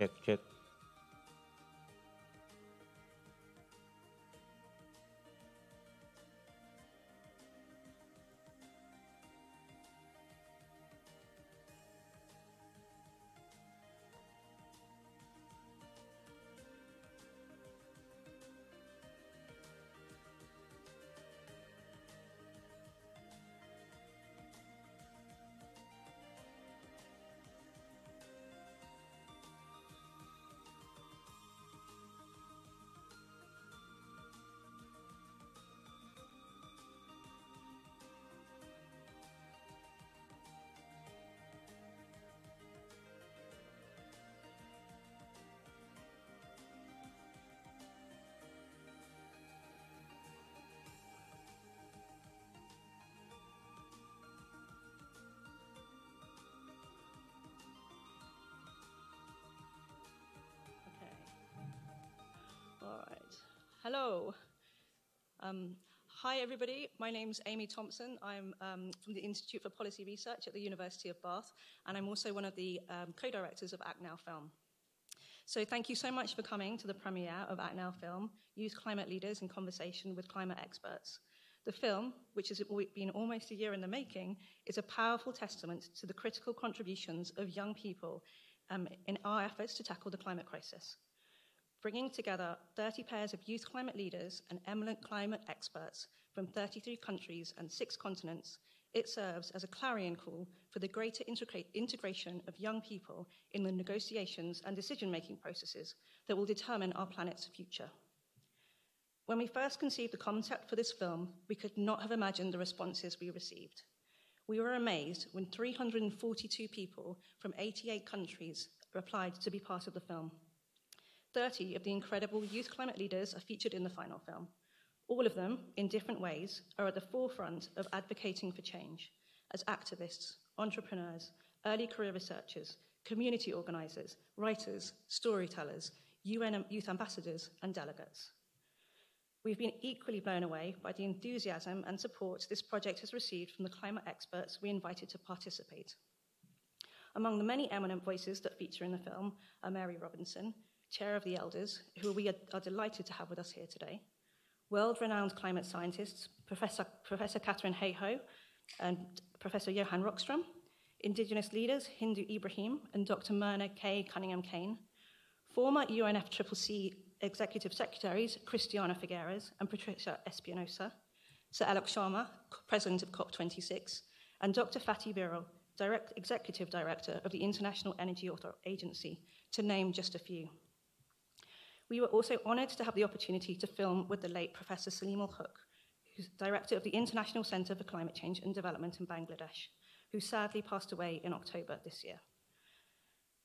Check, check. Hello. Um, hi, everybody. My name's Amy Thompson. I'm um, from the Institute for Policy Research at the University of Bath, and I'm also one of the um, co directors of Act Now Film. So, thank you so much for coming to the premiere of Act Now Film Youth Climate Leaders in Conversation with Climate Experts. The film, which has been almost a year in the making, is a powerful testament to the critical contributions of young people um, in our efforts to tackle the climate crisis. Bringing together 30 pairs of youth climate leaders and eminent climate experts from 33 countries and six continents, it serves as a clarion call for the greater integra- integration of young people in the negotiations and decision making processes that will determine our planet's future. When we first conceived the concept for this film, we could not have imagined the responses we received. We were amazed when 342 people from 88 countries replied to be part of the film. 30 of the incredible youth climate leaders are featured in the final film. All of them, in different ways, are at the forefront of advocating for change as activists, entrepreneurs, early career researchers, community organizers, writers, storytellers, UN youth ambassadors, and delegates. We've been equally blown away by the enthusiasm and support this project has received from the climate experts we invited to participate. Among the many eminent voices that feature in the film are Mary Robinson, Chair of the Elders, who we are, delighted to have with us here today, world renowned climate scientists Professor, Professor Katharine Hayhoe and Professor Johan Rockström, Indigenous leaders Hindou Ibrahim and Dr. Myrna K. Cunningham Kain, former UNFCCC Executive Secretaries Christiana Figueres and Patricia Espinosa, Sir Alok Sharma, President of COP26, and Dr. Fatih Birol, Direct Executive Director of the International Energy Agency, to name just a few. We were also honoured to have the opportunity to film with the late Professor Saleemul Huq, who's Director of the International Centre for Climate Change and Development in Bangladesh, who sadly passed away in October this year.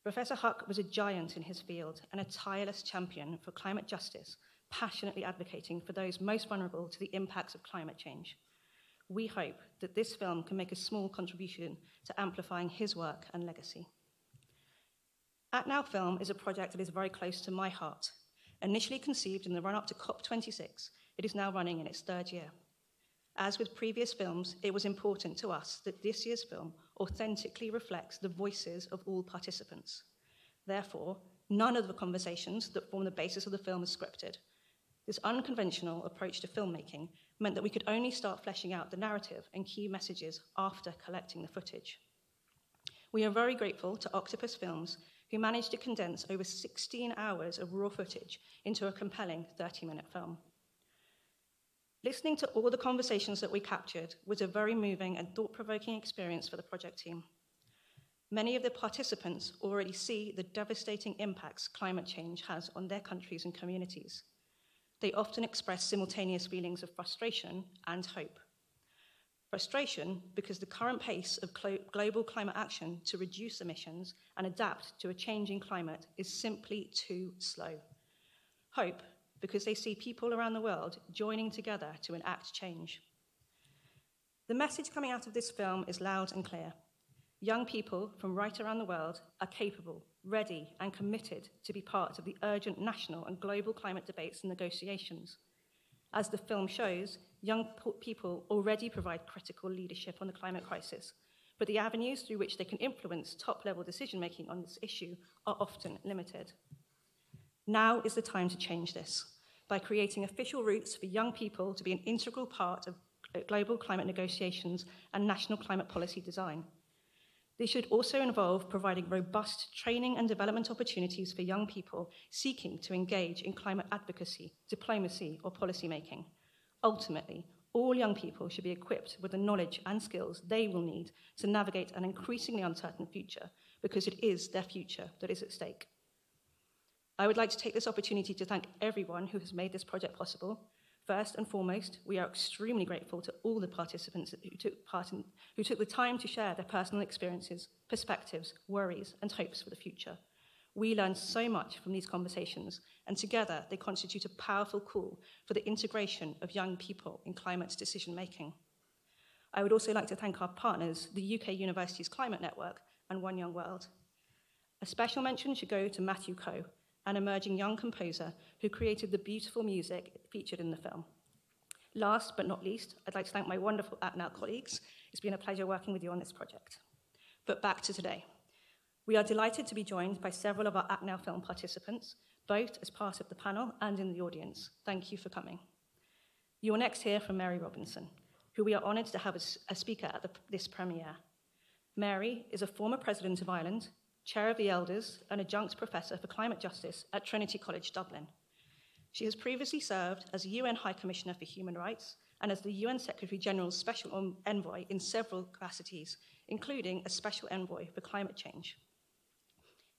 Professor Huq was a giant in his field and a tireless champion for climate justice, passionately advocating for those most vulnerable to the impacts of climate change. We hope that this film can make a small contribution to amplifying his work and legacy. Act Now Film is a project that is very close to my heart. Initially conceived in the run up to COP26, it is now running in its third year. As with previous films, it was important to us that this year's film authentically reflects the voices of all participants. Therefore, none of the conversations that form the basis of the film is scripted. This unconventional approach to filmmaking meant that we could only start fleshing out the narrative and key messages after collecting the footage. We are very grateful to Octopus Films, who managed to condense over 16 hours of raw footage into a compelling 30 minute film. Listening to all the conversations that we captured was a very moving and thought provoking experience for the project team. Many of the participants already see the devastating impacts climate change has on their countries and communities. They often express simultaneous feelings of frustration and hope. Frustration because the current pace of clo- global climate action to reduce emissions and adapt to a changing climate is simply too slow. Hope because they see people around the world joining together to enact change. The message coming out of this film is loud and clear. Young people from right around the world are capable, ready, and committed to be part of the urgent national and global climate debates and negotiations. As the film shows, young people already provide critical leadership on the climate crisis, but the avenues through which they can influence top level decision making on this issue are often limited. Now is the time to change this by creating official routes for young people to be an integral part of global climate negotiations and national climate policy design. This should also involve providing robust training and development opportunities for young people seeking to engage in climate advocacy, diplomacy, or policymaking. Ultimately, all young people should be equipped with the knowledge and skills they will need to navigate an increasingly uncertain future because it is their future that is at stake. I would like to take this opportunity to thank everyone who has made this project possible. First and foremost, we are extremely grateful to all the participants who took part in, who took the time to share their personal experiences, perspectives, worries, and hopes for the future. We learned so much from these conversations, and together they constitute a powerful call for the integration of young people in climate decision making. I would also like to thank our partners, the UK Universities Climate Network and One Young World. A special mention should go to Matthew Coe, an emerging young composer who created the beautiful music featured in the film. Last but not least, I'd like to thank my wonderful ACTNOW colleagues. It's been a pleasure working with you on this project. But back to today. We are delighted to be joined by several of our ACTNOW film participants, both as part of the panel and in the audience. Thank you for coming. You will next hear from Mary Robinson, who we are honoured to have as a speaker at the, this premiere. Mary is a former president of Ireland, chair of the Elders, and adjunct professor for climate justice at Trinity College Dublin. She has previously served as UN High Commissioner for Human Rights and as the UN Secretary General's Special Envoy in several capacities, including a Special Envoy for Climate Change.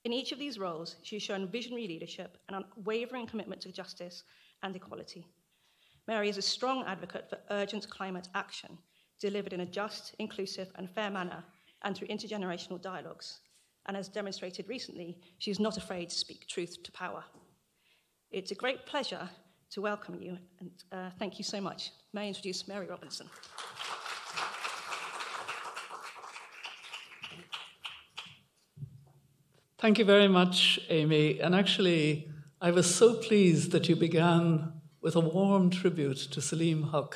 In each of these roles, she has shown visionary leadership and unwavering commitment to justice and equality. Mary is a strong advocate for urgent climate action, delivered in a just, inclusive, and fair manner, and through intergenerational dialogues and as demonstrated recently, she is not afraid to speak truth to power. It's a great pleasure to welcome you, and uh, thank you so much. May I introduce Mary Robinson? Thank you very much, Amy. And actually, I was so pleased that you began with a warm tribute to Salim Huq.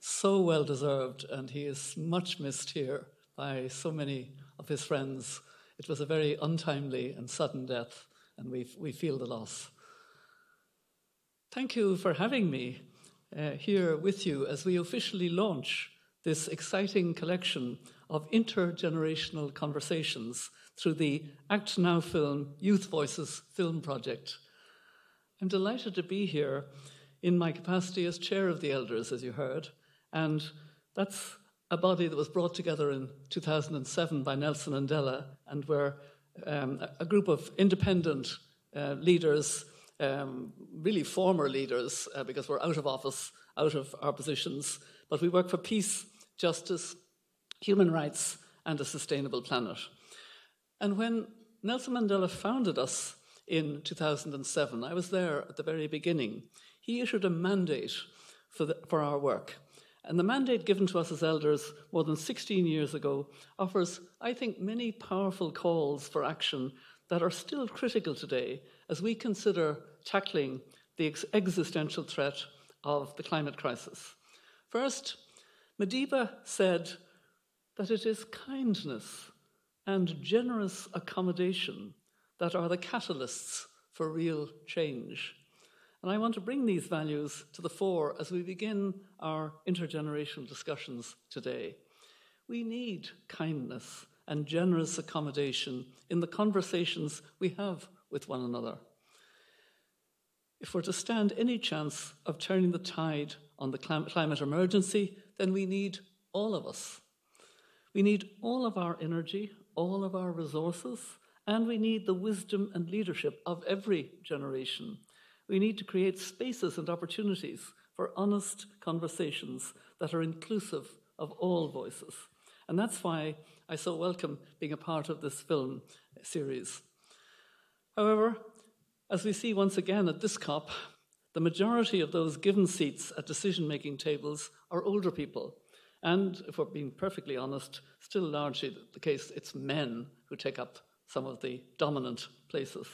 So well deserved, and he is much missed here by so many of his friends it was a very untimely and sudden death, and we, we feel the loss. Thank you for having me uh, here with you as we officially launch this exciting collection of intergenerational conversations through the Act Now Film Youth Voices film project. I'm delighted to be here in my capacity as chair of the elders, as you heard, and that's a body that was brought together in 2007 by Nelson Mandela and were um, a group of independent uh, leaders, um, really former leaders, uh, because we're out of office, out of our positions, but we work for peace, justice, human rights, and a sustainable planet. And when Nelson Mandela founded us in 2007, I was there at the very beginning, he issued a mandate for, the, for our work. And the mandate given to us as elders more than 16 years ago offers, I think, many powerful calls for action that are still critical today as we consider tackling the ex- existential threat of the climate crisis. First, Madiba said that it is kindness and generous accommodation that are the catalysts for real change. And I want to bring these values to the fore as we begin our intergenerational discussions today. We need kindness and generous accommodation in the conversations we have with one another. If we're to stand any chance of turning the tide on the climate emergency, then we need all of us. We need all of our energy, all of our resources, and we need the wisdom and leadership of every generation we need to create spaces and opportunities for honest conversations that are inclusive of all voices. And that's why I so welcome being a part of this film series. However, as we see once again at this COP, the majority of those given seats at decision making tables are older people. And if we're being perfectly honest, still largely the case, it's men who take up some of the dominant places.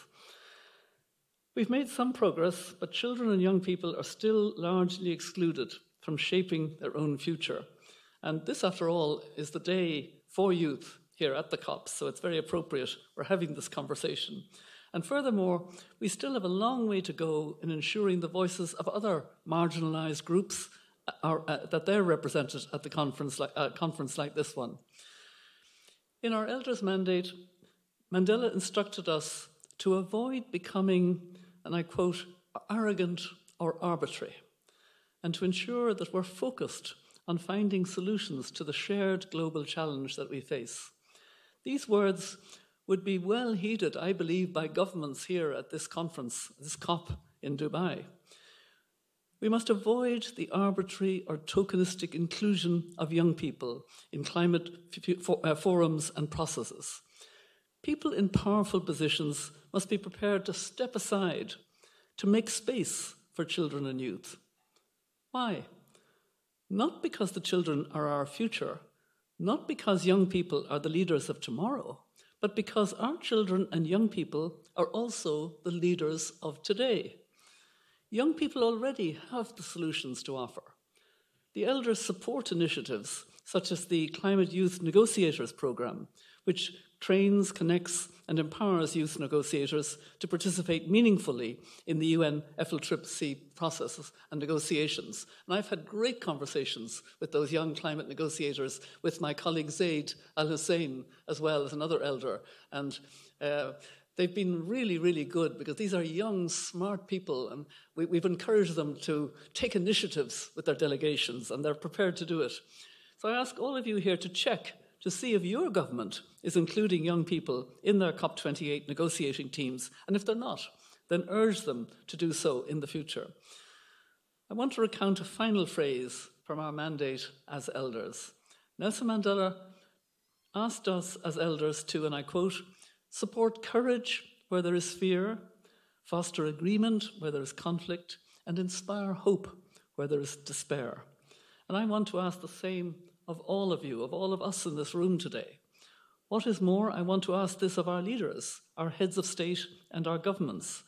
We've made some progress, but children and young people are still largely excluded from shaping their own future. And this, after all, is the day for youth here at the COP, so it's very appropriate we're having this conversation. And furthermore, we still have a long way to go in ensuring the voices of other marginalised groups are, uh, that they're represented at the conference like, uh, conference like this one. In our elders' mandate, Mandela instructed us to avoid becoming, and I quote, arrogant or arbitrary, and to ensure that we're focused on finding solutions to the shared global challenge that we face. These words would be well heeded, I believe, by governments here at this conference, this COP in Dubai. We must avoid the arbitrary or tokenistic inclusion of young people in climate forums and processes. People in powerful positions must be prepared to step aside to make space for children and youth. Why? Not because the children are our future, not because young people are the leaders of tomorrow, but because our children and young people are also the leaders of today. Young people already have the solutions to offer. The elders support initiatives such as the Climate Youth Negotiators Programme, which trains, connects, and empowers youth negotiators to participate meaningfully in the UN FLCCC processes and negotiations. And I've had great conversations with those young climate negotiators, with my colleague Zeid Al Hussein, as well as another elder. And uh, they've been really, really good because these are young, smart people, and we, we've encouraged them to take initiatives with their delegations, and they're prepared to do it. So I ask all of you here to check to see if your government is including young people in their COP28 negotiating teams, and if they're not, then urge them to do so in the future. I want to recount a final phrase from our mandate as elders. Nelson Mandela asked us as elders to, and I quote, support courage where there is fear, foster agreement where there is conflict, and inspire hope where there is despair. And I want to ask the same of all of you, of all of us in this room today. What is more, I want to ask this of our leaders, our heads of state, and our governments.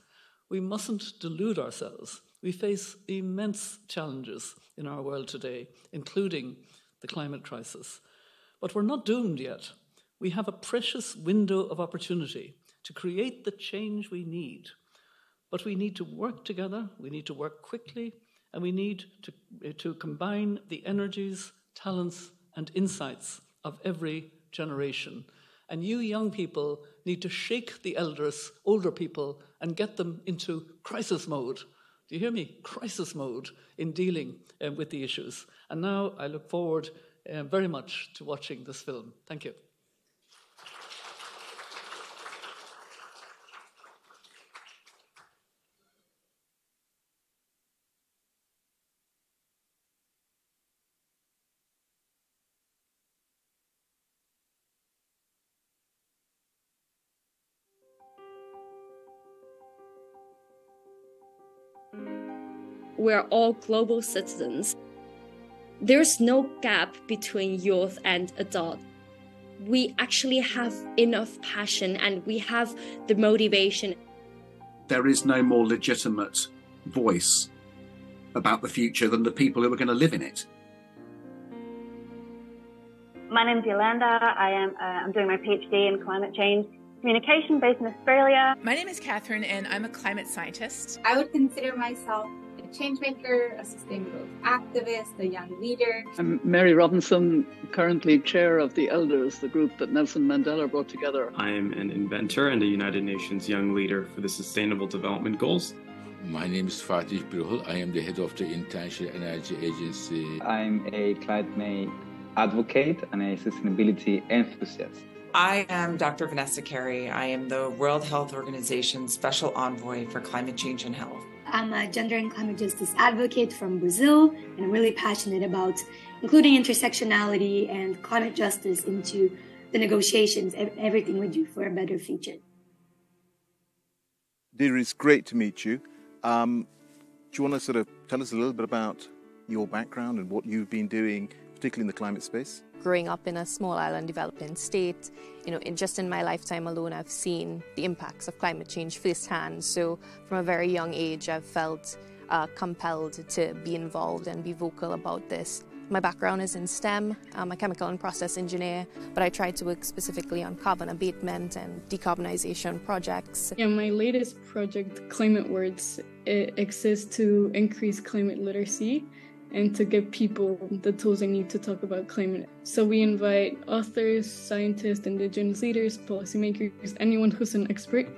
We mustn't delude ourselves. We face immense challenges in our world today, including the climate crisis. But we're not doomed yet. We have a precious window of opportunity to create the change we need. But we need to work together, we need to work quickly, and we need to, eh, to combine the energies talents, and insights of every generation. And you young people need to shake the elders, older people, and get them into crisis mode. Do you hear me? Crisis mode in dealing um, with the issues. And now I look forward um, very much to watching this film. Thank you. We're all global citizens. There's no gap between youth and adult. We actually have enough passion and we have the motivation. There is no more legitimate voice about the future than the people who are going to live in it. My name's Yolanda. I am uh, I'm doing my PhD in climate change communication based in Australia. My name is Catherine, and I'm a climate scientist. I would consider myself changemaker, a sustainable activist, a young leader. I'm Mary Robinson, currently chair of the Elders, the group that Nelson Mandela brought together. I am an inventor and a United Nations Young Leader for the Sustainable Development Goals. My name is Fatih Birol. I am the head of the International Energy Agency. I'm a climate advocate and a sustainability enthusiast. I am Dr. Vanessa Kerry. I am the World Health Organization Special Envoy for Climate Change and Health. I'm a gender and climate justice advocate from Brazil, and I'm really passionate about including intersectionality and climate justice into the negotiations, everything we do for a better future. Dear, it's great to meet you. Um, do you want to sort of tell us a little bit about your background and what you've been doing, particularly in the climate space? growing up in a small island developing state, you know, in, just in my lifetime alone, I've seen the impacts of climate change firsthand. So from a very young age, I've felt uh, compelled to be involved and be vocal about this. My background is in STEM. I'm a chemical and process engineer, but I try to work specifically on carbon abatement and decarbonization projects. Yeah, my latest project, Climate Words, it exists to increase climate literacy and to give people the tools they need to talk about climate. So we invite authors, scientists, indigenous leaders, policymakers, anyone who's an expert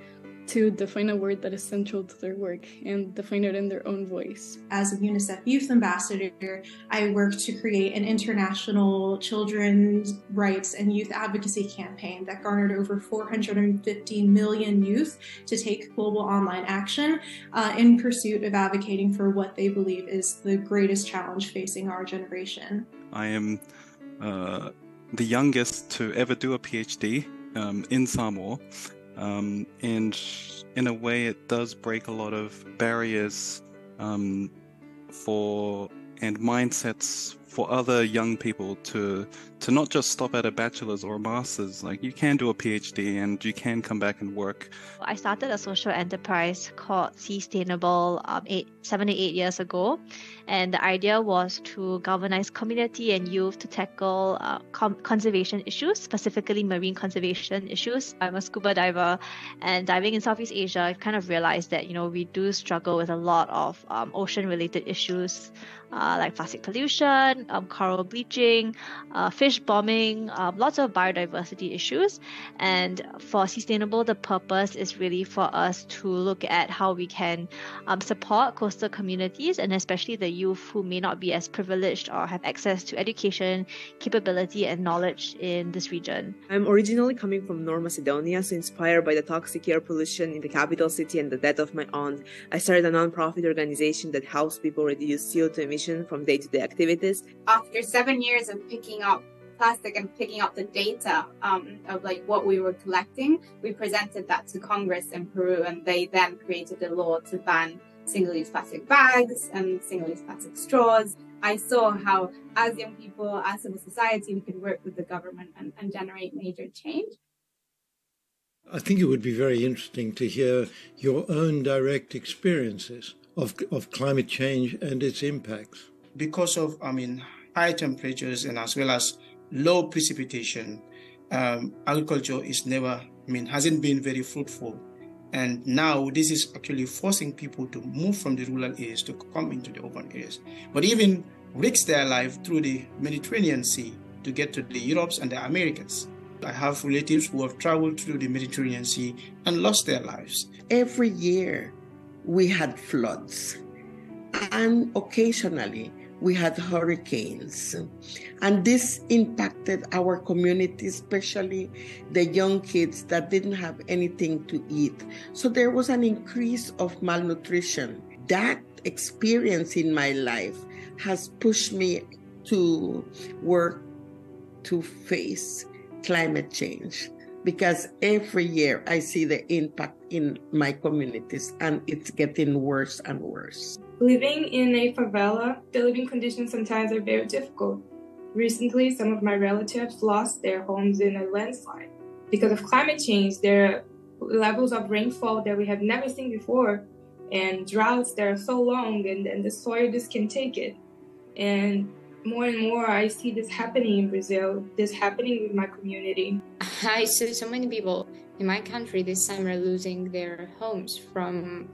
to define a word that is central to their work and define it in their own voice. As a UNICEF Youth Ambassador, I work to create an international children's rights and youth advocacy campaign that garnered over 450 million youth to take global online action uh, in pursuit of advocating for what they believe is the greatest challenge facing our generation. I am uh, the youngest to ever do a PhD um, in Samoa. Um, and in a way, it does break a lot of barriers um, for and mindsets for other young people to to not just stop at a bachelor's or a master's. Like you can do a PhD and you can come back and work. I started a social enterprise called Sustainable um, eight, seven to eight years ago, and the idea was to galvanize community and youth to tackle uh, com- conservation issues, specifically marine conservation issues. I'm a scuba diver, and diving in Southeast Asia, I've kind of realized that you know we do struggle with a lot of um, ocean-related issues uh, like plastic pollution, um, coral bleaching, uh, fish bombing, um, lots of biodiversity issues. And for sustainable, the purpose is really for us to look at how we can um, support coastal communities and especially the youth who may not be as privileged or have access to education, capability, and knowledge in this region. I'm originally coming from North Macedonia, so inspired by the toxic air pollution in the capital city and the death of my aunt, I started a non-profit organization that helps people reduce CO2 emissions from day-to-day activities. After seven years of picking up plastic and picking up the data um, of like what we were collecting, we presented that to Congress in Peru, and they then created a law to ban single-use plastic bags and single-use plastic straws. I saw how, as young people, as civil society, we could work with the government and, and generate major change. I think it would be very interesting to hear your own direct experiences of, of climate change and its impacts. Because of, I mean, high temperatures and as well as low precipitation, um, agriculture is never, I mean, hasn't been very fruitful. And now this is actually forcing people to move from the rural areas to come into the urban areas, but even risk their life through the Mediterranean Sea to get to the Europes and the Americas. I have relatives who have traveled through the Mediterranean Sea and lost their lives. Every year we had floods, and occasionally we had hurricanes. And this impacted our community, especially the young kids that didn't have anything to eat. So there was an increase of malnutrition. That experience in my life has pushed me to work to face climate change because every year I see the impact in my communities and it's getting worse and worse. Living in a favela, the living conditions sometimes are very difficult. Recently, some of my relatives lost their homes in a landslide. Because of climate change, there are levels of rainfall that we have never seen before, and droughts that are so long, and, and the soil just can take it. And more and more, I see this happening in Brazil, this happening with my community. I see so many people in my country this summer losing their homes from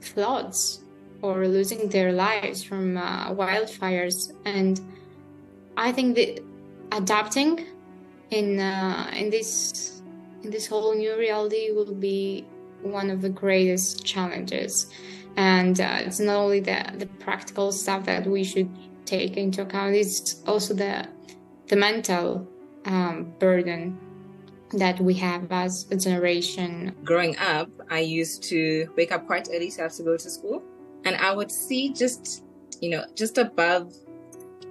floods or losing their lives from uh, wildfires, and I think that adapting in uh, in this in this whole new reality will be one of the greatest challenges. And uh, it's not only the the practical stuff that we should take into account; it's also the the mental um, burden that we have as a generation. Growing up, I used to wake up quite early to have to go to school, and I would see just you know just above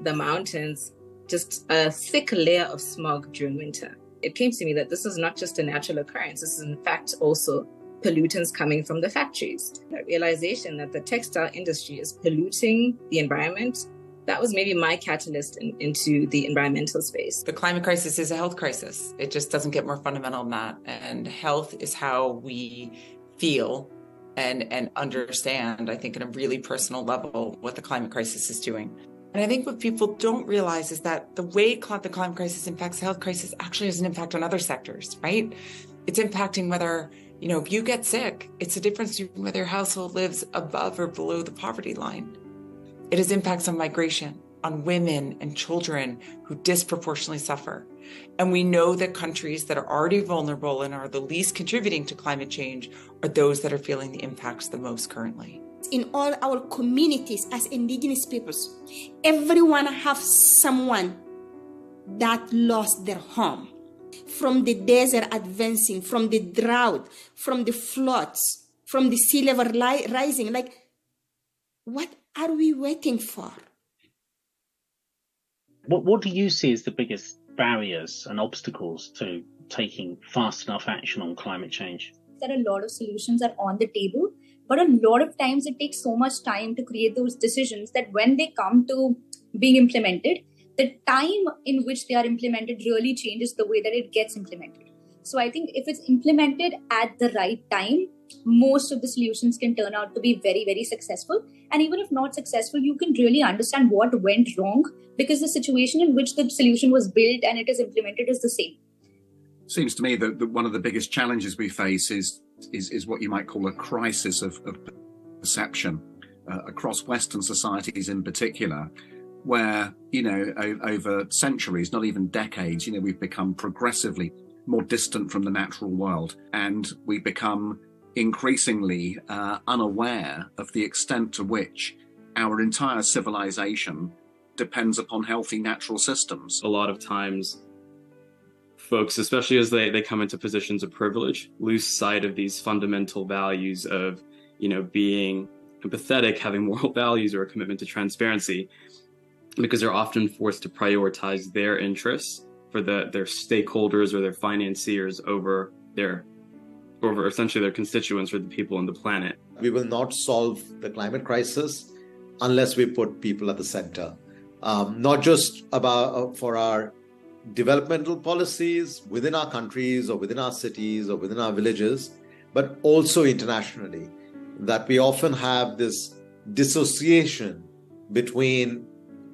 the mountains just a thick layer of smog during winter. It came to me that this is not just a natural occurrence, this is in fact also pollutants coming from the factories. That realization that the textile industry is polluting the environment, that was maybe my catalyst in, into the environmental space. The climate crisis is a health crisis. It just doesn't get more fundamental than that. And health is how we feel and and understand, I think, at a really personal level, what the climate crisis is doing. And I think what people don't realize is that the way the climate crisis impacts the health crisis actually has an impact on other sectors, right? It's impacting whether, you know, if you get sick, it's a difference between whether your household lives above or below the poverty line. It has impacts on migration, on women and children who disproportionately suffer. And we know that countries that are already vulnerable and are the least contributing to climate change are those that are feeling the impacts the most currently. In all our communities as indigenous peoples everyone have someone that lost their home. From the desert advancing from the drought from the floods from the sea level li- rising like what are we waiting for? What what do you see as the biggest barriers and obstacles to taking fast enough action on climate change that a lot of solutions are on the table but a lot of times it takes so much time to create those decisions that when they come to being implemented, the time in which they are implemented really changes the way that it gets implemented. So I think if it's implemented at the right time, most of the solutions can turn out to be very, very successful. And even if not successful, you can really understand what went wrong because the situation in which the solution was built and it is implemented is the same. Seems to me that, one of the biggest challenges we face is is, is what you might call a crisis of, of perception uh, across Western societies in particular, where, you know, o- over centuries, not even decades, you know, we've become progressively more distant from the natural world and we become increasingly uh, unaware of the extent to which our entire civilization depends upon healthy natural systems. A lot of times folks, especially as they, they come into positions of privilege, lose sight of these fundamental values of, you know, being empathetic, having moral values or a commitment to transparency, because they're often forced to prioritize their interests for the their stakeholders or their financiers over their over essentially their constituents or the people on the planet. We will not solve the climate crisis unless we put people at the center. Um, not just about uh, for our developmental policies within our countries or within our cities or within our villages, but also internationally. That we often have this dissociation between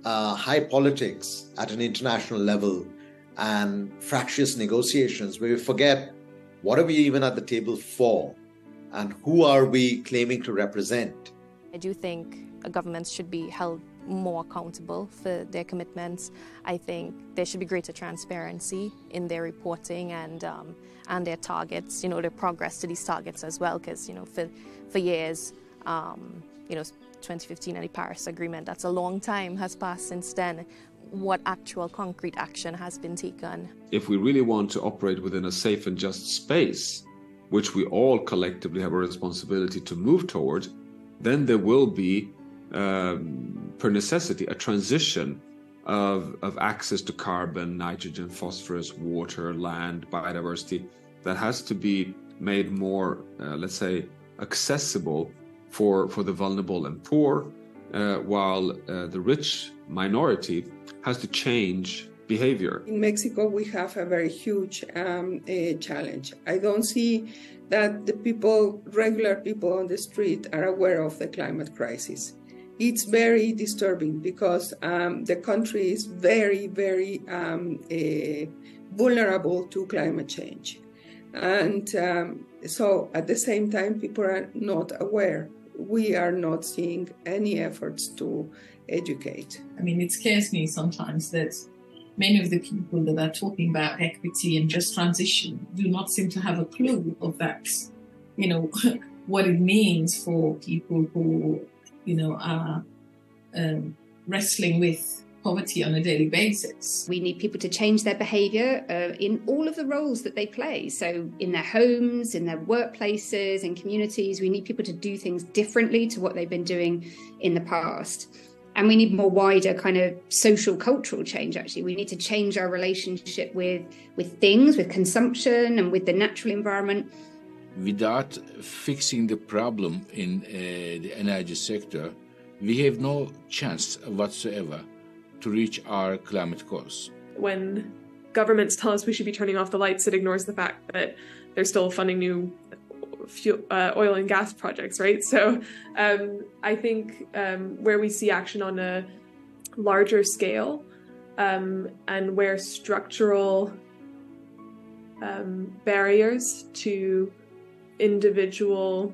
uh, high politics at an international level and fractious negotiations where we forget what are we even at the table for and who are we claiming to represent. I do think governments should be held more accountable for their commitments. I think there should be greater transparency in their reporting and um, and their targets. You know, their progress to these targets as well, because you know, for for years, um, you know, 2015 and the Paris Agreement. That's a long time has passed since then. What actual concrete action has been taken? If we really want to operate within a safe and just space, which we all collectively have a responsibility to move toward, then there will be um, per necessity a transition of, of access to carbon, nitrogen, phosphorus, water, land, biodiversity that has to be made more, uh, let's say, accessible for, for the vulnerable and poor, uh, while uh, the rich minority has to change behavior. In Mexico, we have a very huge um, challenge. I don't see that the people, regular people on the street, are aware of the climate crisis it's very disturbing because um, the country is very, very um, uh, vulnerable to climate change. And um, so at the same time, people are not aware. We are not seeing any efforts to educate. I mean, it scares me sometimes that many of the people that are talking about equity and just transition do not seem to have a clue of that, you know, what it means for people who you know, are um, wrestling with poverty on a daily basis. We need people to change their behaviour uh, in all of the roles that they play. So, in their homes, in their workplaces, in communities, we need people to do things differently to what they've been doing in the past. And we need more wider kind of social cultural change actually. We need to change our relationship with with things, with consumption and with the natural environment without fixing the problem in uh, the energy sector, we have no chance whatsoever to reach our climate goals. When governments tell us we should be turning off the lights, it ignores the fact that they're still funding new fuel, uh, oil and gas projects, right? So um, I think um, where we see action on a larger scale um, and where structural um, barriers to individual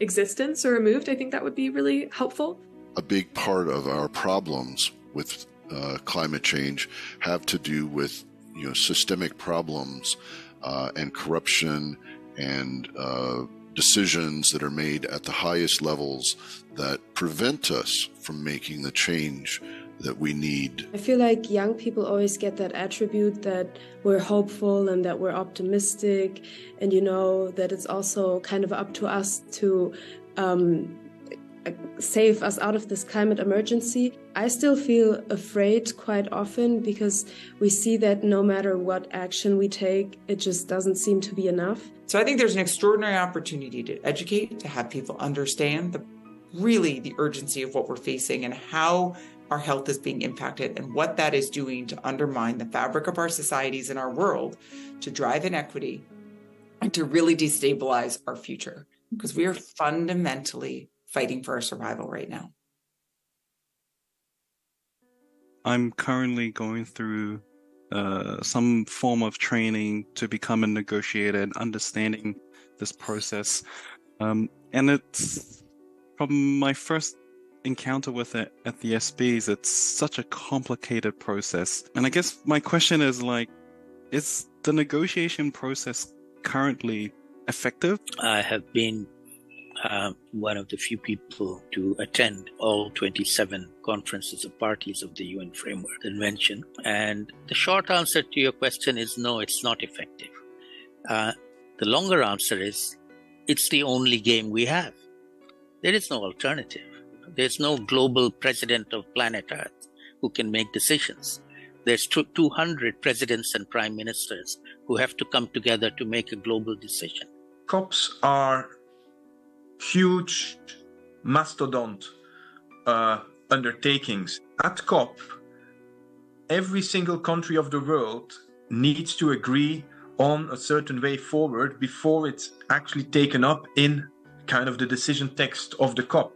existence are removed, I think that would be really helpful. A big part of our problems with uh, climate change have to do with you know systemic problems uh, and corruption and uh, decisions that are made at the highest levels that prevent us from making the change that we need. I feel like young people always get that attribute that we're hopeful and that we're optimistic, and you know, that it's also kind of up to us to um, save us out of this climate emergency. I still feel afraid quite often because we see that no matter what action we take, it just doesn't seem to be enough. So I think there's an extraordinary opportunity to educate, to have people understand the really the urgency of what we're facing and how our health is being impacted and what that is doing to undermine the fabric of our societies and our world, to drive inequity, and to really destabilize our future. Because we are fundamentally fighting for our survival right now. I'm currently going through uh, some form of training to become a negotiator and understanding this process. Um, and it's from my first encounter with it at the SBs, it's such a complicated process. And I guess my question is like, is the negotiation process currently effective? I have been uh, one of the few people to attend all 27 conferences of parties of the UN Framework Convention. And the short answer to your question is no, it's not effective. Uh, the longer answer is it's the only game we have. There is no alternative. There's no global president of planet Earth who can make decisions. There's 200 presidents and prime ministers who have to come together to make a global decision. COPs are huge mastodont uh, undertakings. At COP, every single country of the world needs to agree on a certain way forward before it's actually taken up in kind of the decision text of the COP.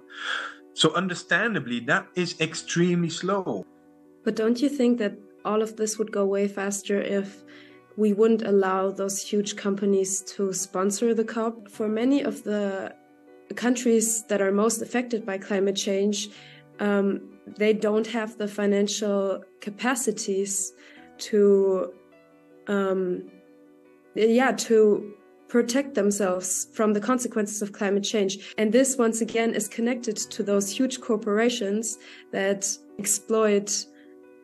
So, understandably, that is extremely slow. But don't you think that all of this would go way faster if we wouldn't allow those huge companies to sponsor the COP? For many of the countries that are most affected by climate change, um, they don't have the financial capacities to, um, yeah, to protect themselves from the consequences of climate change. And this, once again, is connected to those huge corporations that exploit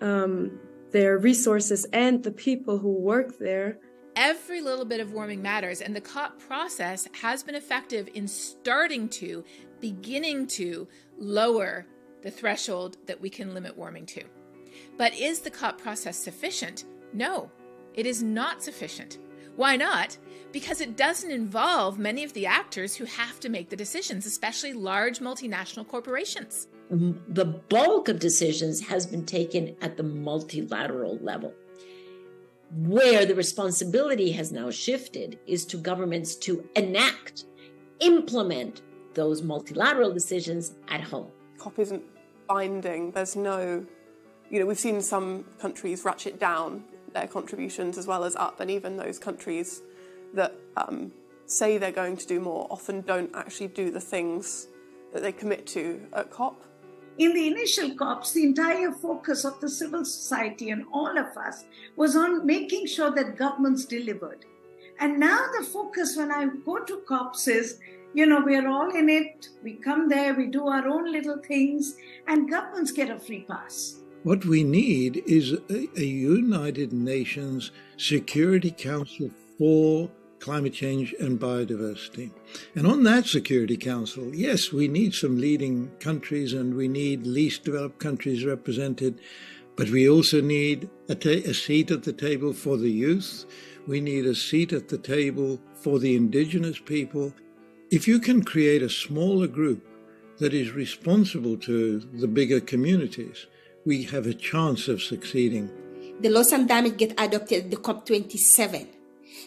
um, their resources and the people who work there every little bit of warming matters, and the COP process has been effective in starting to, beginning to lower the threshold that we can limit warming to. But is the COP process sufficient? No, it is not sufficient. Why not? Because it doesn't involve many of the actors who have to make the decisions, especially large multinational corporations. The bulk of decisions has been taken at the multilateral level. Where the responsibility has now shifted is to governments to enact, implement those multilateral decisions at home. COP isn't binding. There's no, you know, we've seen some countries ratchet down their contributions as well as up, and even those countries that um, say they're going to do more often don't actually do the things that they commit to at COP. In the initial COPs, the entire focus of the civil society and all of us was on making sure that governments delivered. And now the focus when I go to COPs is, you know, we're all in it, we come there, we do our own little things, and governments get a free pass. What we need is a, a United Nations Security Council for climate change and biodiversity. And on that Security Council, yes, we need some leading countries and we need least developed countries represented, but we also need a, ta- a seat at the table for the youth. We need a seat at the table for the indigenous people. If you can create a smaller group that is responsible to the bigger communities, we have a chance of succeeding. The loss and damage get adopted at the COP27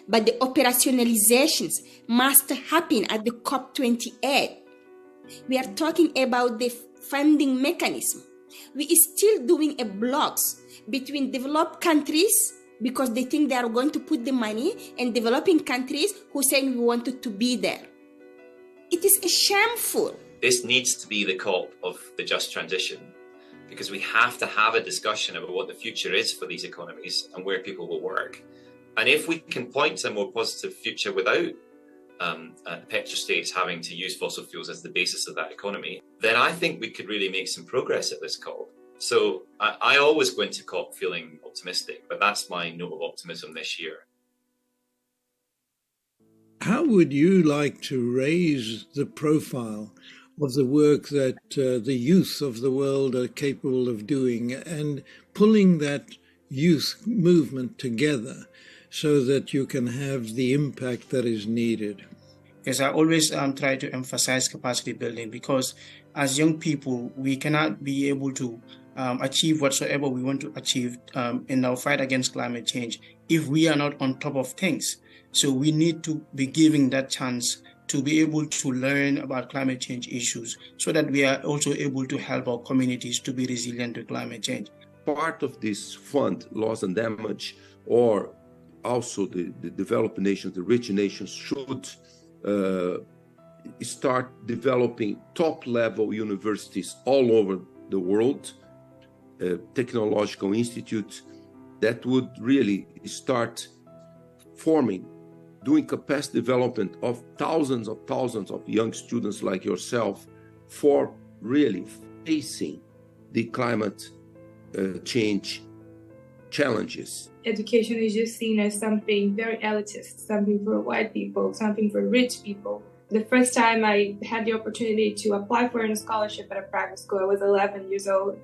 but the operationalizations must happen at the COP28. We are talking about the funding mechanism. We are still doing a blocks between developed countries because they think they are going to put the money and developing countries who saying we wanted to be there. It is shameful. This needs to be the COP of the just transition because we have to have a discussion about what the future is for these economies and where people will work. And if we can point to a more positive future without um, uh, petrostates having to use fossil fuels as the basis of that economy, then I think we could really make some progress at this COP. So I, I always go into COP feeling optimistic, but that's my note of optimism this year. How would you like to raise the profile of the work that uh, the youth of the world are capable of doing and pulling that youth movement together so that you can have the impact that is needed? Yes, I always um, try to emphasize capacity building because as young people, we cannot be able to um, achieve whatsoever we want to achieve um, in our fight against climate change if we are not on top of things. So we need to be giving that chance to be able to learn about climate change issues so that we are also able to help our communities to be resilient to climate change. Part of this fund, loss and damage, or also the, the developed nations, the rich nations, should uh, start developing top level universities all over the world, uh, technological institutes that would really start forming, doing capacity development of thousands of thousands of young students like yourself for really facing the climate uh, change challenges. Education is just seen as something very elitist, something for white people, something for rich people. The first time I had the opportunity to apply for a scholarship at a private school, I was 11 years old.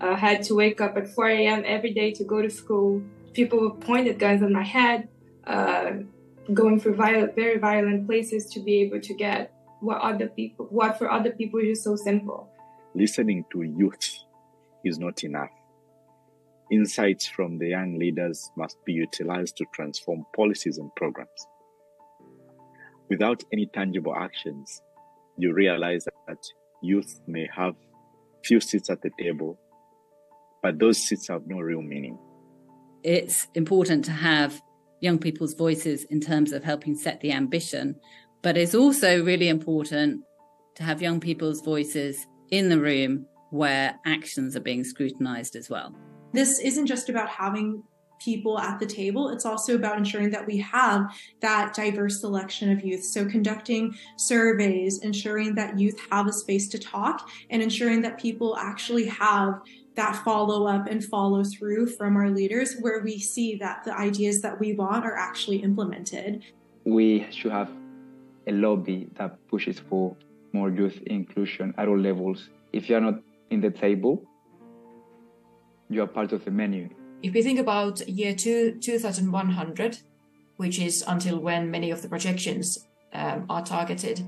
I had to wake up at 4 a.m. every day to go to school. People pointed guns on my head, uh, going through violent, very violent places to be able to get what other people, what for other people is just so simple. Listening to youth is not enough Insights from the young leaders must be utilized to transform policies and programs. Without any tangible actions, you realize that youth may have few seats at the table, but those seats have no real meaning. It's important to have young people's voices in terms of helping set the ambition, but it's also really important to have young people's voices in the room where actions are being scrutinized as well this isn't just about having people at the table. It's also about ensuring that we have that diverse selection of youth. So, conducting surveys, ensuring that youth have a space to talk, and ensuring that people actually have that follow up and follow through from our leaders where we see that the ideas that we want are actually implemented. We should have a lobby that pushes for more youth inclusion at all levels. If you're not in the table, you are part of the menu. If we think about year two, 2100, which is until when many of the projections um, are targeted,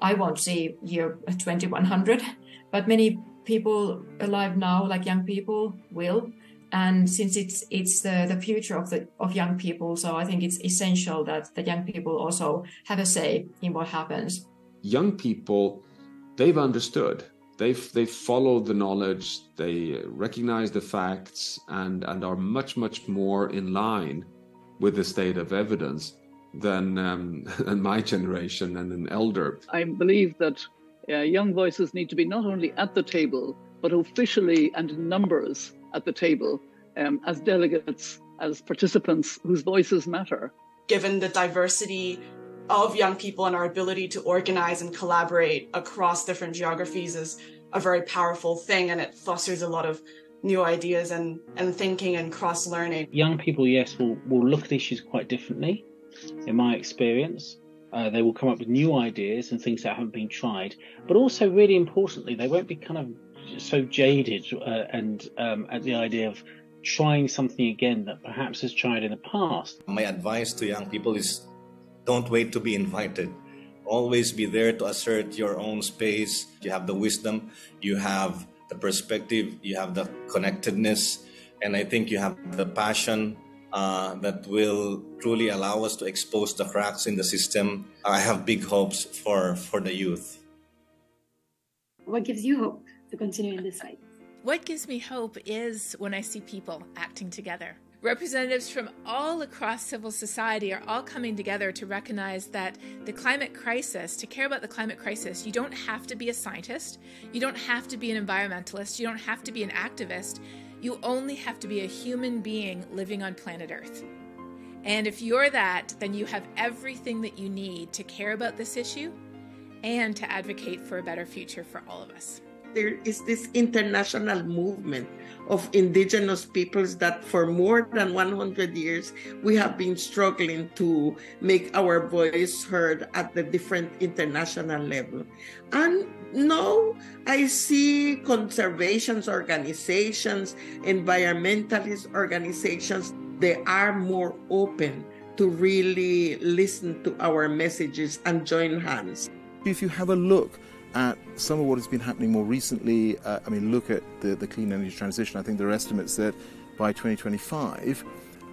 I won't see year 2100, but many people alive now, like young people, will. And since it's it's the, the future of the of young people, so I think it's essential that the young people also have a say in what happens. Young people, they've understood they've they follow the knowledge they recognize the facts and and are much much more in line with the state of evidence than um, than my generation and an elder. I believe that uh, young voices need to be not only at the table but officially and in numbers at the table um, as delegates as participants whose voices matter. Given the diversity of young people and our ability to organize and collaborate across different geographies is a very powerful thing and it fosters a lot of new ideas and, and thinking and cross learning. Young people, yes, will, will look at issues quite differently, in my experience. Uh, they will come up with new ideas and things that haven't been tried, but also, really importantly, they won't be kind of so jaded uh, and um, at the idea of trying something again that perhaps has tried in the past. My advice to young people is don't wait to be invited. Always be there to assert your own space. You have the wisdom, you have the perspective, you have the connectedness, and I think you have the passion uh, that will truly allow us to expose the cracks in the system. I have big hopes for, for the youth. What gives you hope to continue in this fight? What gives me hope is when I see people acting together. Representatives from all across civil society are all coming together to recognize that the climate crisis, to care about the climate crisis, you don't have to be a scientist, you don't have to be an environmentalist, you don't have to be an activist, you only have to be a human being living on planet Earth. And if you're that, then you have everything that you need to care about this issue and to advocate for a better future for all of us there is this international movement of indigenous peoples that for more than 100 years we have been struggling to make our voice heard at the different international level. And now i see conservation organizations environmentalist organizations they are more open to really listen to our messages and join hands. If you have a look at some of what has been happening more recently, uh, I mean, look at the, the clean energy transition. I think there are estimates that by 2025,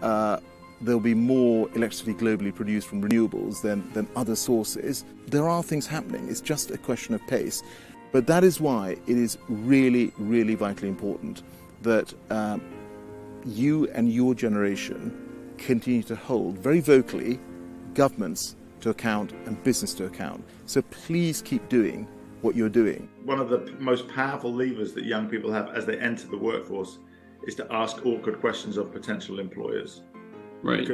uh, there'll be more electricity globally produced from renewables than, than other sources. There are things happening, it's just a question of pace. But that is why it is really, really vitally important that uh, you and your generation continue to hold very vocally governments to account and business to account. So please keep doing what you're doing. One of the most powerful levers that young people have as they enter the workforce is to ask awkward questions of potential employers. Right.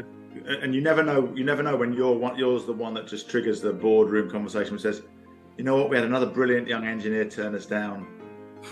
and you never know. You never know when you're one, you're the one that just triggers the boardroom conversation, which says, "You know what? We had another brilliant young engineer turn us down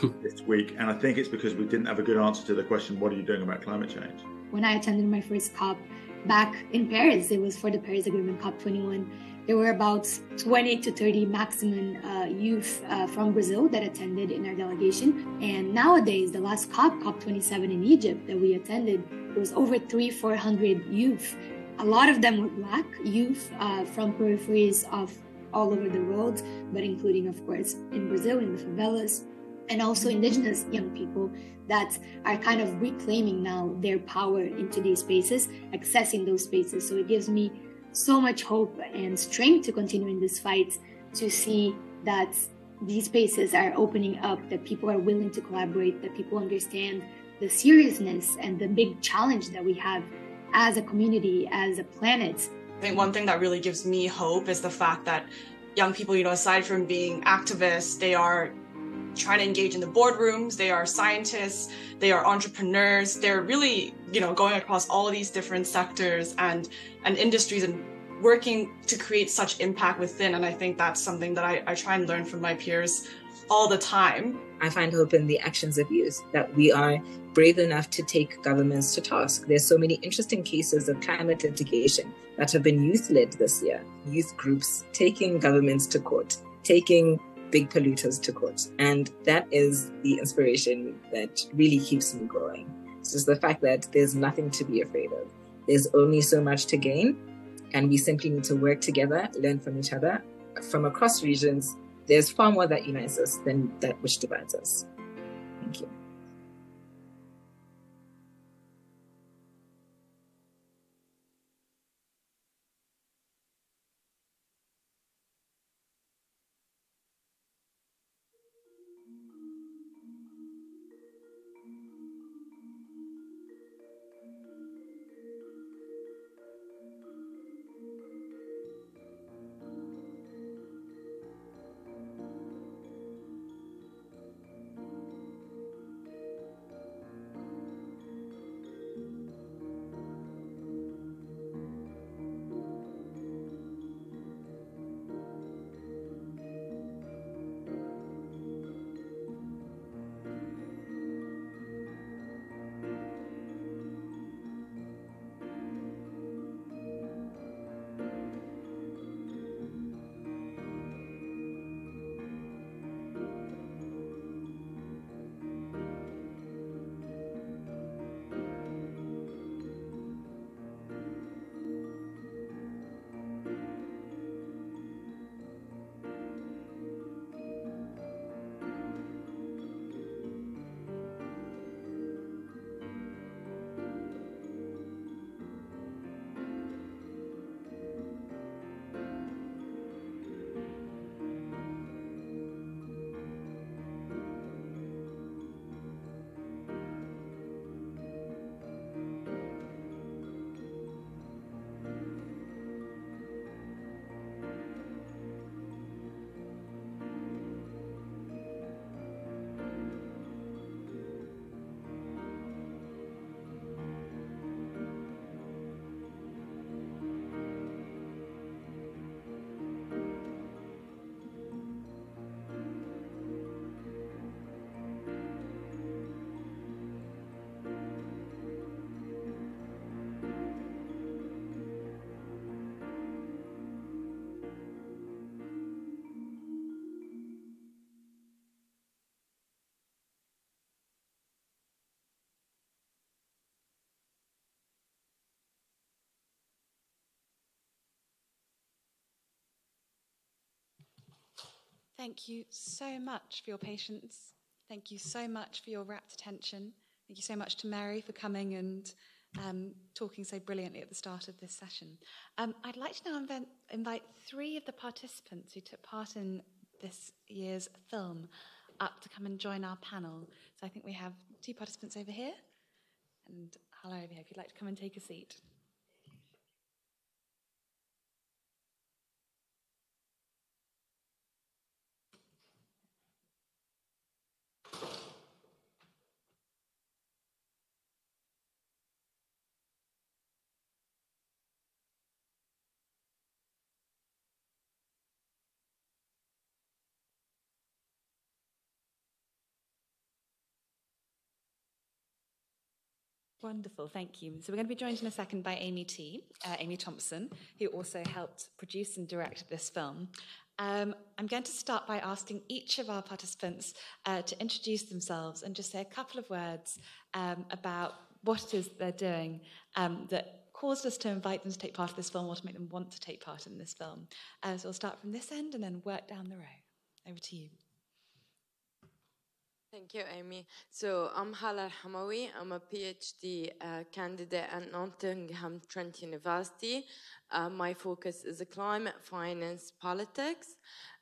this week, and I think it's because we didn't have a good answer to the question, "What are you doing about climate change?" When I attended my first COP back in Paris, it was for the Paris Agreement COP 21 there were about 20 to 30 maximum uh, youth uh, from Brazil that attended in our delegation. And nowadays, the last COP, COP27 in Egypt that we attended, there was over three, 400 youth. A lot of them were Black youth uh, from peripheries of all over the world, but including, of course, in Brazil, in the favelas, and also indigenous young people that are kind of reclaiming now their power into these spaces, accessing those spaces. So it gives me so much hope and strength to continue in this fight to see that these spaces are opening up, that people are willing to collaborate, that people understand the seriousness and the big challenge that we have as a community, as a planet. I think one thing that really gives me hope is the fact that young people, you know, aside from being activists, they are trying to engage in the boardrooms. They are scientists, they are entrepreneurs. They're really, you know, going across all these different sectors and and industries and working to create such impact within. And I think that's something that I, I try and learn from my peers all the time. I find hope in the actions of youth that we are brave enough to take governments to task. There's so many interesting cases of climate litigation that have been youth led this year. Youth groups taking governments to court, taking big polluters to court. And that is the inspiration that really keeps me going. It's just the fact that there's nothing to be afraid of. There's only so much to gain, and we simply need to work together, learn from each other. From across regions, there's far more that unites us than that which divides us. Thank you. Thank you so much for your patience. Thank you so much for your rapt attention. Thank you so much to Mary for coming and um, talking so brilliantly at the start of this session. Um, I'd like to now invite three of the participants who took part in this year's film up to come and join our panel. So I think we have two participants over here and hello over here if you'd like to come and take a seat. Wonderful, thank you. So we're going to be joined in a second by Amy T, uh, Amy Thompson, who also helped produce and direct this film. Um, I'm going to start by asking each of our participants uh, to introduce themselves and just say a couple of words um, about what it is they're doing um, that caused us to invite them to take part in this film or to make them want to take part in this film. Uh, so we'll start from this end and then work down the row. Over to you. Thank you, Amy. So I'm Hala Hamawi. I'm a PhD uh, candidate at Nottingham Trent University. Uh, my focus is climate finance politics.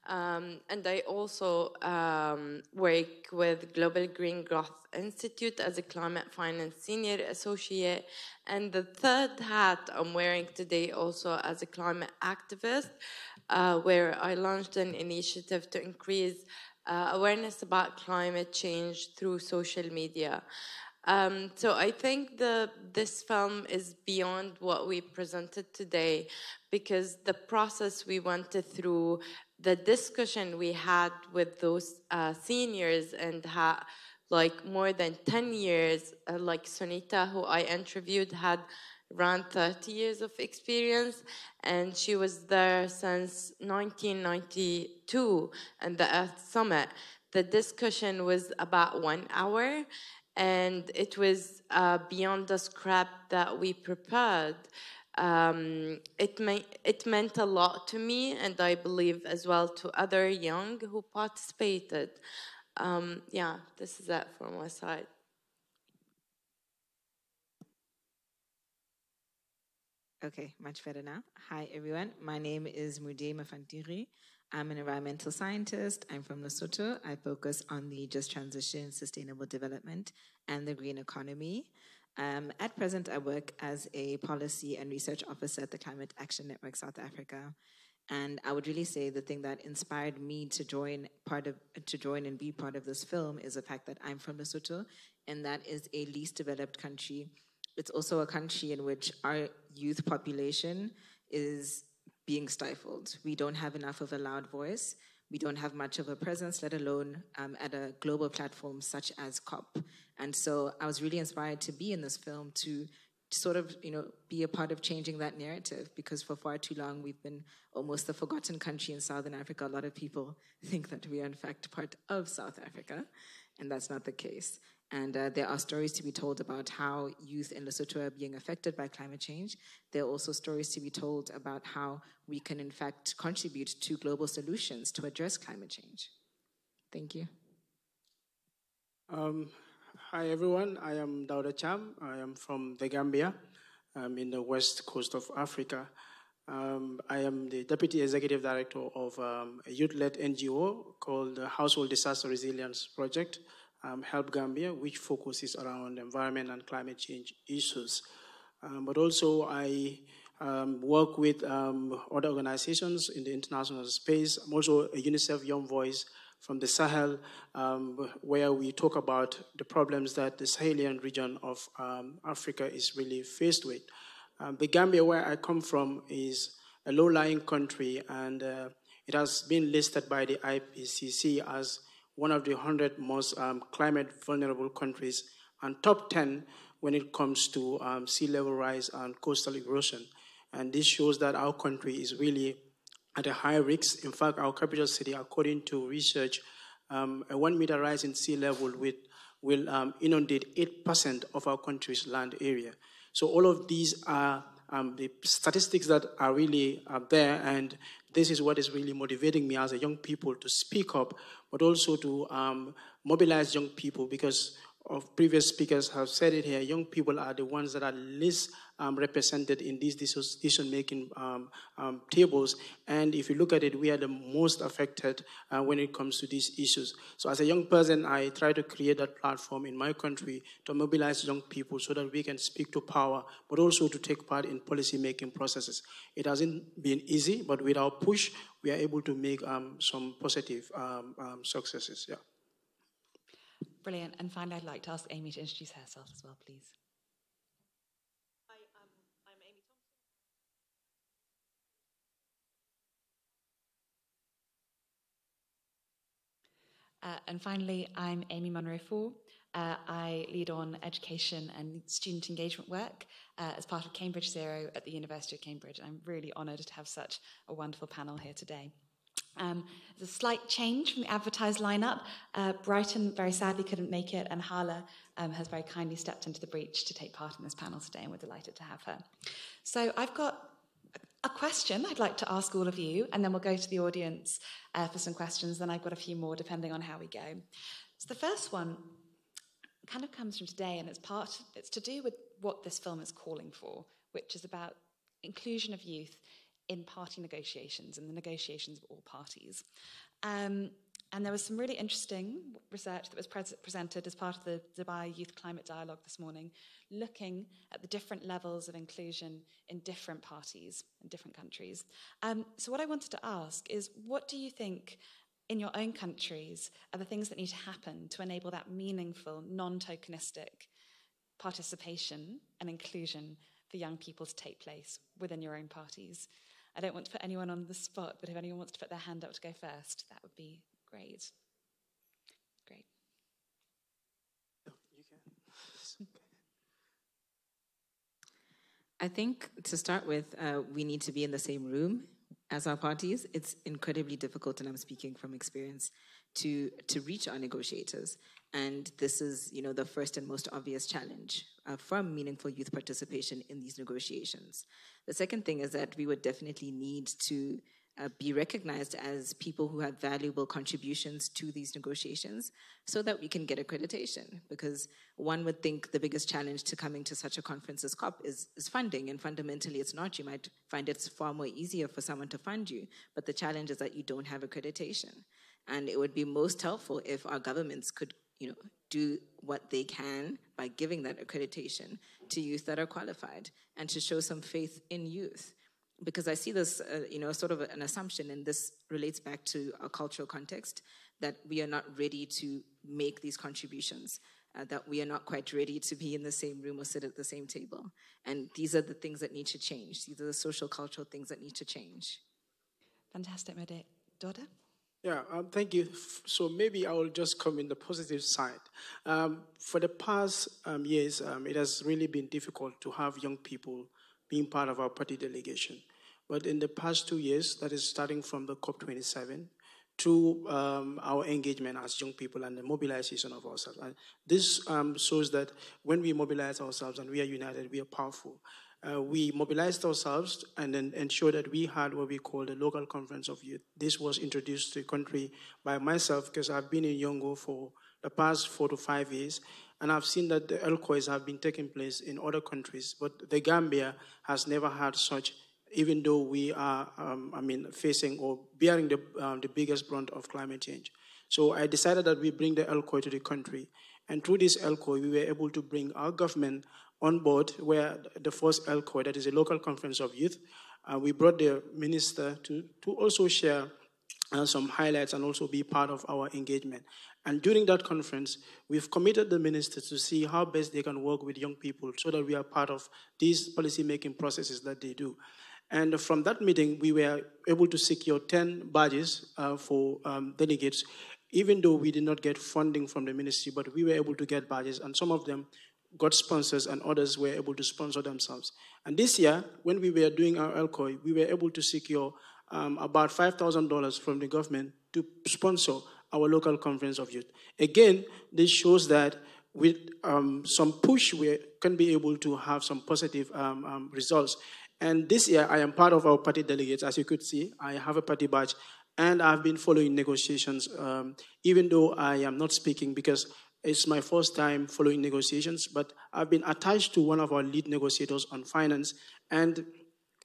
Um, and I also um, work with Global Green Growth Institute as a climate finance senior associate. And the third hat I'm wearing today also as a climate activist, uh, where I launched an initiative to increase uh, awareness about climate change through social media. Um, so I think the this film is beyond what we presented today, because the process we went through, the discussion we had with those uh, seniors, and ha- like more than ten years, uh, like Sunita, who I interviewed, had around 30 years of experience, and she was there since 1992 and the Earth Summit. The discussion was about one hour, and it was uh, beyond the script that we prepared. Um, it, may, it meant a lot to me, and I believe as well to other young who participated. Um, yeah, this is it from my side. Okay, much better now. Hi, everyone. My name is Mude Mafantiri. I'm an environmental scientist. I'm from Lesotho. I focus on the just transition, sustainable development, and the green economy. Um, at present, I work as a policy and research officer at the Climate Action Network South Africa. And I would really say the thing that inspired me to join part of to join and be part of this film is the fact that I'm from Lesotho, and that is a least developed country it's also a country in which our youth population is being stifled. We don't have enough of a loud voice. We don't have much of a presence, let alone um, at a global platform such as COP. And so I was really inspired to be in this film to sort of, you know, be a part of changing that narrative because for far too long we've been almost the forgotten country in Southern Africa. A lot of people think that we are in fact part of South Africa, and that's not the case. And uh, there are stories to be told about how youth in Lesotho are being affected by climate change. There are also stories to be told about how we can, in fact, contribute to global solutions to address climate change. Thank you. Um, hi, everyone. I am Dauda Cham. I am from the Gambia. I'm in the west coast of Africa. Um, I am the Deputy Executive Director of um, a youth led NGO called the Household Disaster Resilience Project um, Help Gambia, which focuses around environment and climate change issues. Um, but also, I um, work with um, other organizations in the international space. I'm also a UNICEF Young Voice from the Sahel, um, where we talk about the problems that the Sahelian region of um, Africa is really faced with. the Gambia, where I come from, is a low-lying country, and uh, it has been listed by the IPCC as one of the 100 most um, climate vulnerable countries, and top 10 when it comes to um, sea level rise and coastal erosion. And this shows that our country is really at a high risk. In fact, our capital city, according to research, um, a one meter rise in sea level will, will um, inundate 8% of our country's land area. So all of these are um, the statistics that are really up there, and this is what is really motivating me as a young people to speak up, but also to um, mobilize young people because of previous speakers have said it here, young people are the ones that are least um, represented in these decision-making um, um, tables. And if you look at it, we are the most affected uh, when it comes to these issues. So as a young person, I try to create that platform in my country to mobilize young people so that we can speak to power, but also to take part in policy-making processes. It hasn't been easy, but with our push, we are able to make um, some positive um, um, successes. Yeah. Brilliant. And finally, I'd like to ask Amy to introduce herself as well, please. Hi, um, I'm Amy Thompson. Uh, and finally, I'm Amy Munro-Faure. Uh, I lead on education and student engagement work uh, as part of Cambridge Zero at the University of Cambridge. I'm really honoured to have such a wonderful panel here today. Um, there's a slight change from the advertised lineup. Uh, Brighton very sadly couldn't make it, and Hala um, has very kindly stepped into the breach to take part in this panel today, and we're delighted to have her. So I've got a question I'd like to ask all of you, and then we'll go to the audience uh, for some questions. Then I've got a few more depending on how we go. So the first one kind of comes from today, and it's part. It's to do with what this film is calling for, which is about inclusion of youth in party negotiations and the negotiations of all parties. Um, and there was some really interesting research that was pre- presented as part of the Dubai Youth Climate Dialogue this morning, looking at the different levels of inclusion in different parties in different countries. Um, so, what I wanted to ask is what do you think in your own countries are the things that need to happen to enable that meaningful, non tokenistic participation and inclusion for young people to take place within your own parties? I don't want to put anyone on the spot, but if anyone wants to put their hand up to go first, that would be great. Great. You can. I think to start with, uh, we need to be in the same room as our parties. It's incredibly difficult, and I'm speaking from experience, to to reach our negotiators. And this is, you know, the first and most obvious challenge uh, from meaningful youth participation in these negotiations. The second thing is that we would definitely need to uh, be recognized as people who have valuable contributions to these negotiations so that we can get accreditation. Because one would think the biggest challenge to coming to such a conference as COP is, is funding, and fundamentally it's not. You might find it's far more easier for someone to fund you, but the challenge is that you don't have accreditation. And it would be most helpful if our governments could you know, do what they can by giving that accreditation to youth that are qualified and to show some faith in youth. Because I see this, uh, you know, sort of an assumption, and this relates back to our cultural context, that we are not ready to make these contributions, uh, that we are not quite ready to be in the same room or sit at the same table. And these are the things that need to change. These are the social cultural things that need to change. Fantastic, Mede. Dauda? Yeah, um, thank you. So maybe I will just come in the positive side. Um, for the past um, years, um, it has really been difficult to have young people being part of our party delegation. But in the past two years, that is starting from the COP27, to um, our engagement as young people and the mobilization of ourselves. And this um, shows that when we mobilize ourselves and we are united, we are powerful uh, we mobilized ourselves and then ensured that we had what we call the local conference of youth. This was introduced to the country by myself because I've been in Youngo for the past four to five years, and I've seen that the LCOYs have been taking place in other countries, but the Gambia has never had such. Even though we are, um, I mean, facing or bearing the, um, the biggest brunt of climate change. So I decided that we bring the LCOY to the country. And through this LCOY, we were able to bring our government on board where the first LCOY, that is a local conference of youth, uh, we brought the minister to, to also share uh, some highlights and also be part of our engagement. And during that conference, we've committed the minister to see how best they can work with young people so that we are part of these policy-making processes that they do. And from that meeting, we were able to secure 10 badges uh, for um, delegates, even though we did not get funding from the ministry, but we were able to get badges, and some of them got sponsors and others were able to sponsor themselves. And this year, when we were doing our LCOY, we were able to secure um, about $5,000 from the government to sponsor our local conference of youth. Again, this shows that with um, some push, we can be able to have some positive um, um, results. And this year, I am part of our party delegates. As you could see, I have a party badge, and I've been following negotiations, um, even though I am not speaking because it's my first time following negotiations. But I've been attached to one of our lead negotiators on finance, and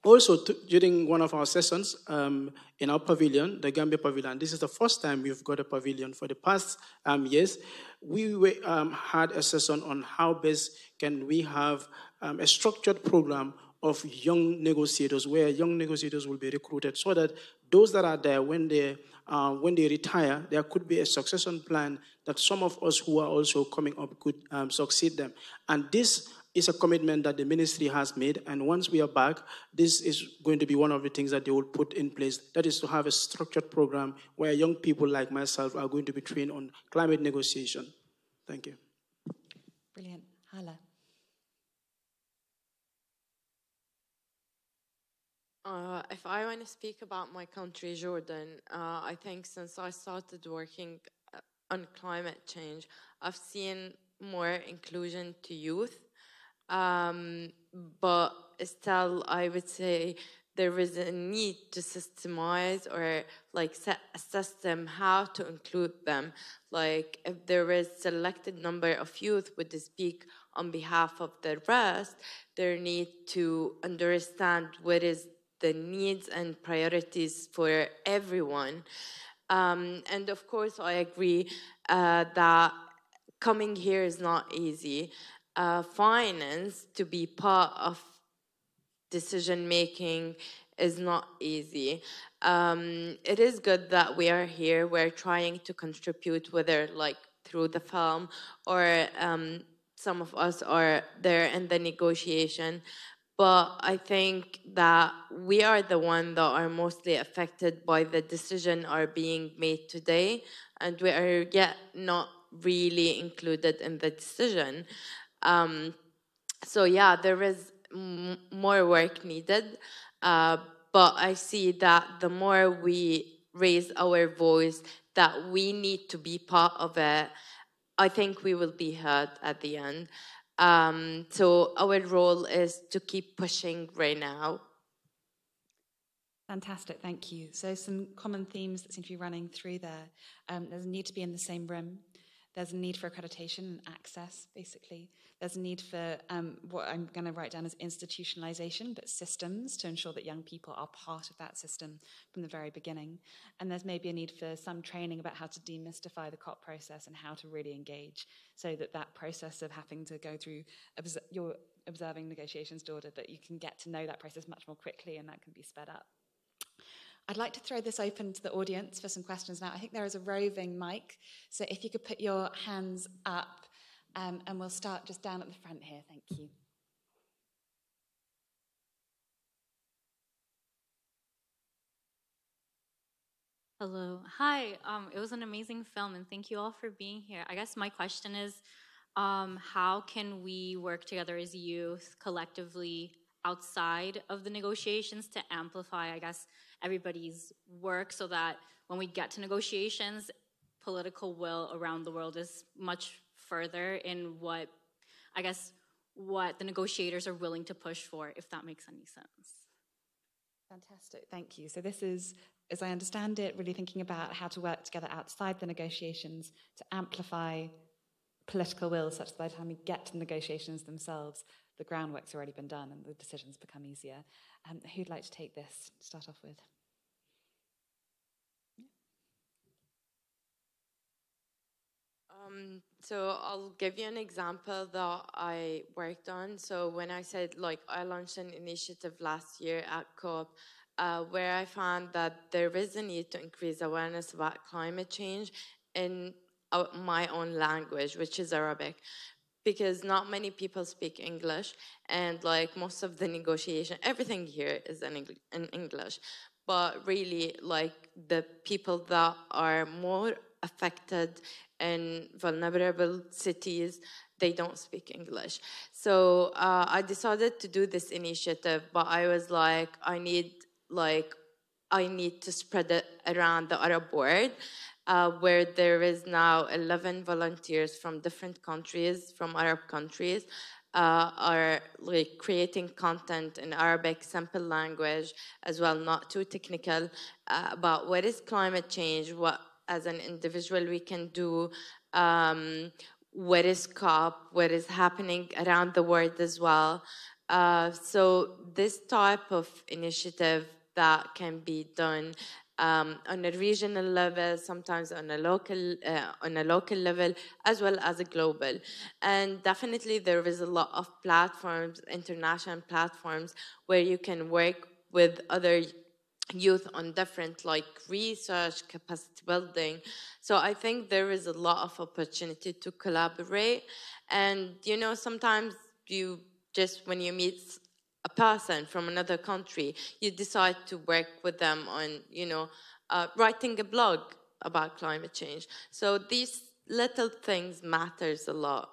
also to, during one of our sessions um, in our pavilion, the Gambia Pavilion. This is the first time we've got a pavilion. For the past um, years, we were, um, had a session on how best can we have um, a structured program of young negotiators, where young negotiators will be recruited, so that those that are there, when they uh, when they retire, there could be a succession plan that some of us who are also coming up could um, succeed them. And this is a commitment that the ministry has made. And once we are back, this is going to be one of the things that they will put in place. That is to have a structured program where young people like myself are going to be trained on climate negotiation. Thank you. Brilliant. Hala. Uh, if I want to speak about my country, Jordan, uh, I think since I started working uh, on climate change, I've seen more inclusion to youth. Um, but still, I would say there is a need to systemize or like set a system how to include them. Like if there is selected number of youth would speak on behalf of the rest, they need to understand what is the needs and priorities for everyone. Um, and of course, I agree uh, that coming here is not easy. Uh, finance to be part of decision making is not easy. Um, it is good that we are here. We're trying to contribute, whether like through the film or um, some of us are there in the negotiation but I think that we are the one that are mostly affected by the decision are being made today, and we are yet not really included in the decision. Um, so yeah, there is more work needed, uh, but I see that the more we raise our voice, that we need to be part of it. I think we will be heard at the end. Um, so our role is to keep pushing right now. Fantastic, thank you. So some common themes that seem to be running through there. Um, there's a need to be in the same room. There's a need for accreditation and access, basically. There's a need for um, what I'm going to write down as institutionalization, but systems to ensure that young people are part of that system from the very beginning. And there's maybe a need for some training about how to demystify the COP process and how to really engage so that that process of having to go through obs- your observing negotiations order, that you can get to know that process much more quickly and that can be sped up. I'd like to throw this open to the audience for some questions now. I think there is a roving mic, so if you could put your hands up, um, and we'll start just down at the front here. Thank you. Hello. Hi. Um, it was an amazing film, and thank you all for being here. I guess my question is um, how can we work together as youth collectively outside of the negotiations to amplify, I guess, everybody's work so that when we get to negotiations, political will around the world is much further in what, I guess, what the negotiators are willing to push for, if that makes any sense. Fantastic, thank you. So, this is, as I understand it, really thinking about how to work together outside the negotiations to amplify political will such that by the time we get to the negotiations themselves, the groundwork's already been done and the decisions become easier. Um, who'd like to take this? Start off with. Um, so I'll give you an example that I worked on. So when I said like I launched an initiative last year at COP, uh, where I found that there is a need to increase awareness about climate change in uh, my own language, which is Arabic, because not many people speak English, and like most of the negotiation, everything here is in, in English. But really, like the people that are more affected in vulnerable cities, they don't speak English. So uh, I decided to do this initiative, but I was like, I need like I need to spread it around the Arab world. uh, where there is now 11 volunteers from different countries, from Arab countries, uh, are like creating content in Arabic, simple language, as well, not too technical, uh, about what is climate change, what as an individual we can do, um, what is COP, what is happening around the world as well. Uh, so this type of initiative that can be done um, on a regional level, sometimes on a local uh, on a local level, as well as a global. And definitely, there is a lot of platforms, international platforms, where you can work with other youth on different like research capacity building. So i think there is a lot of opportunity to collaborate. And you know sometimes you just when you meet a person from another country you decide to work with them on you know uh, writing a blog about climate change. So these little things matters a lot.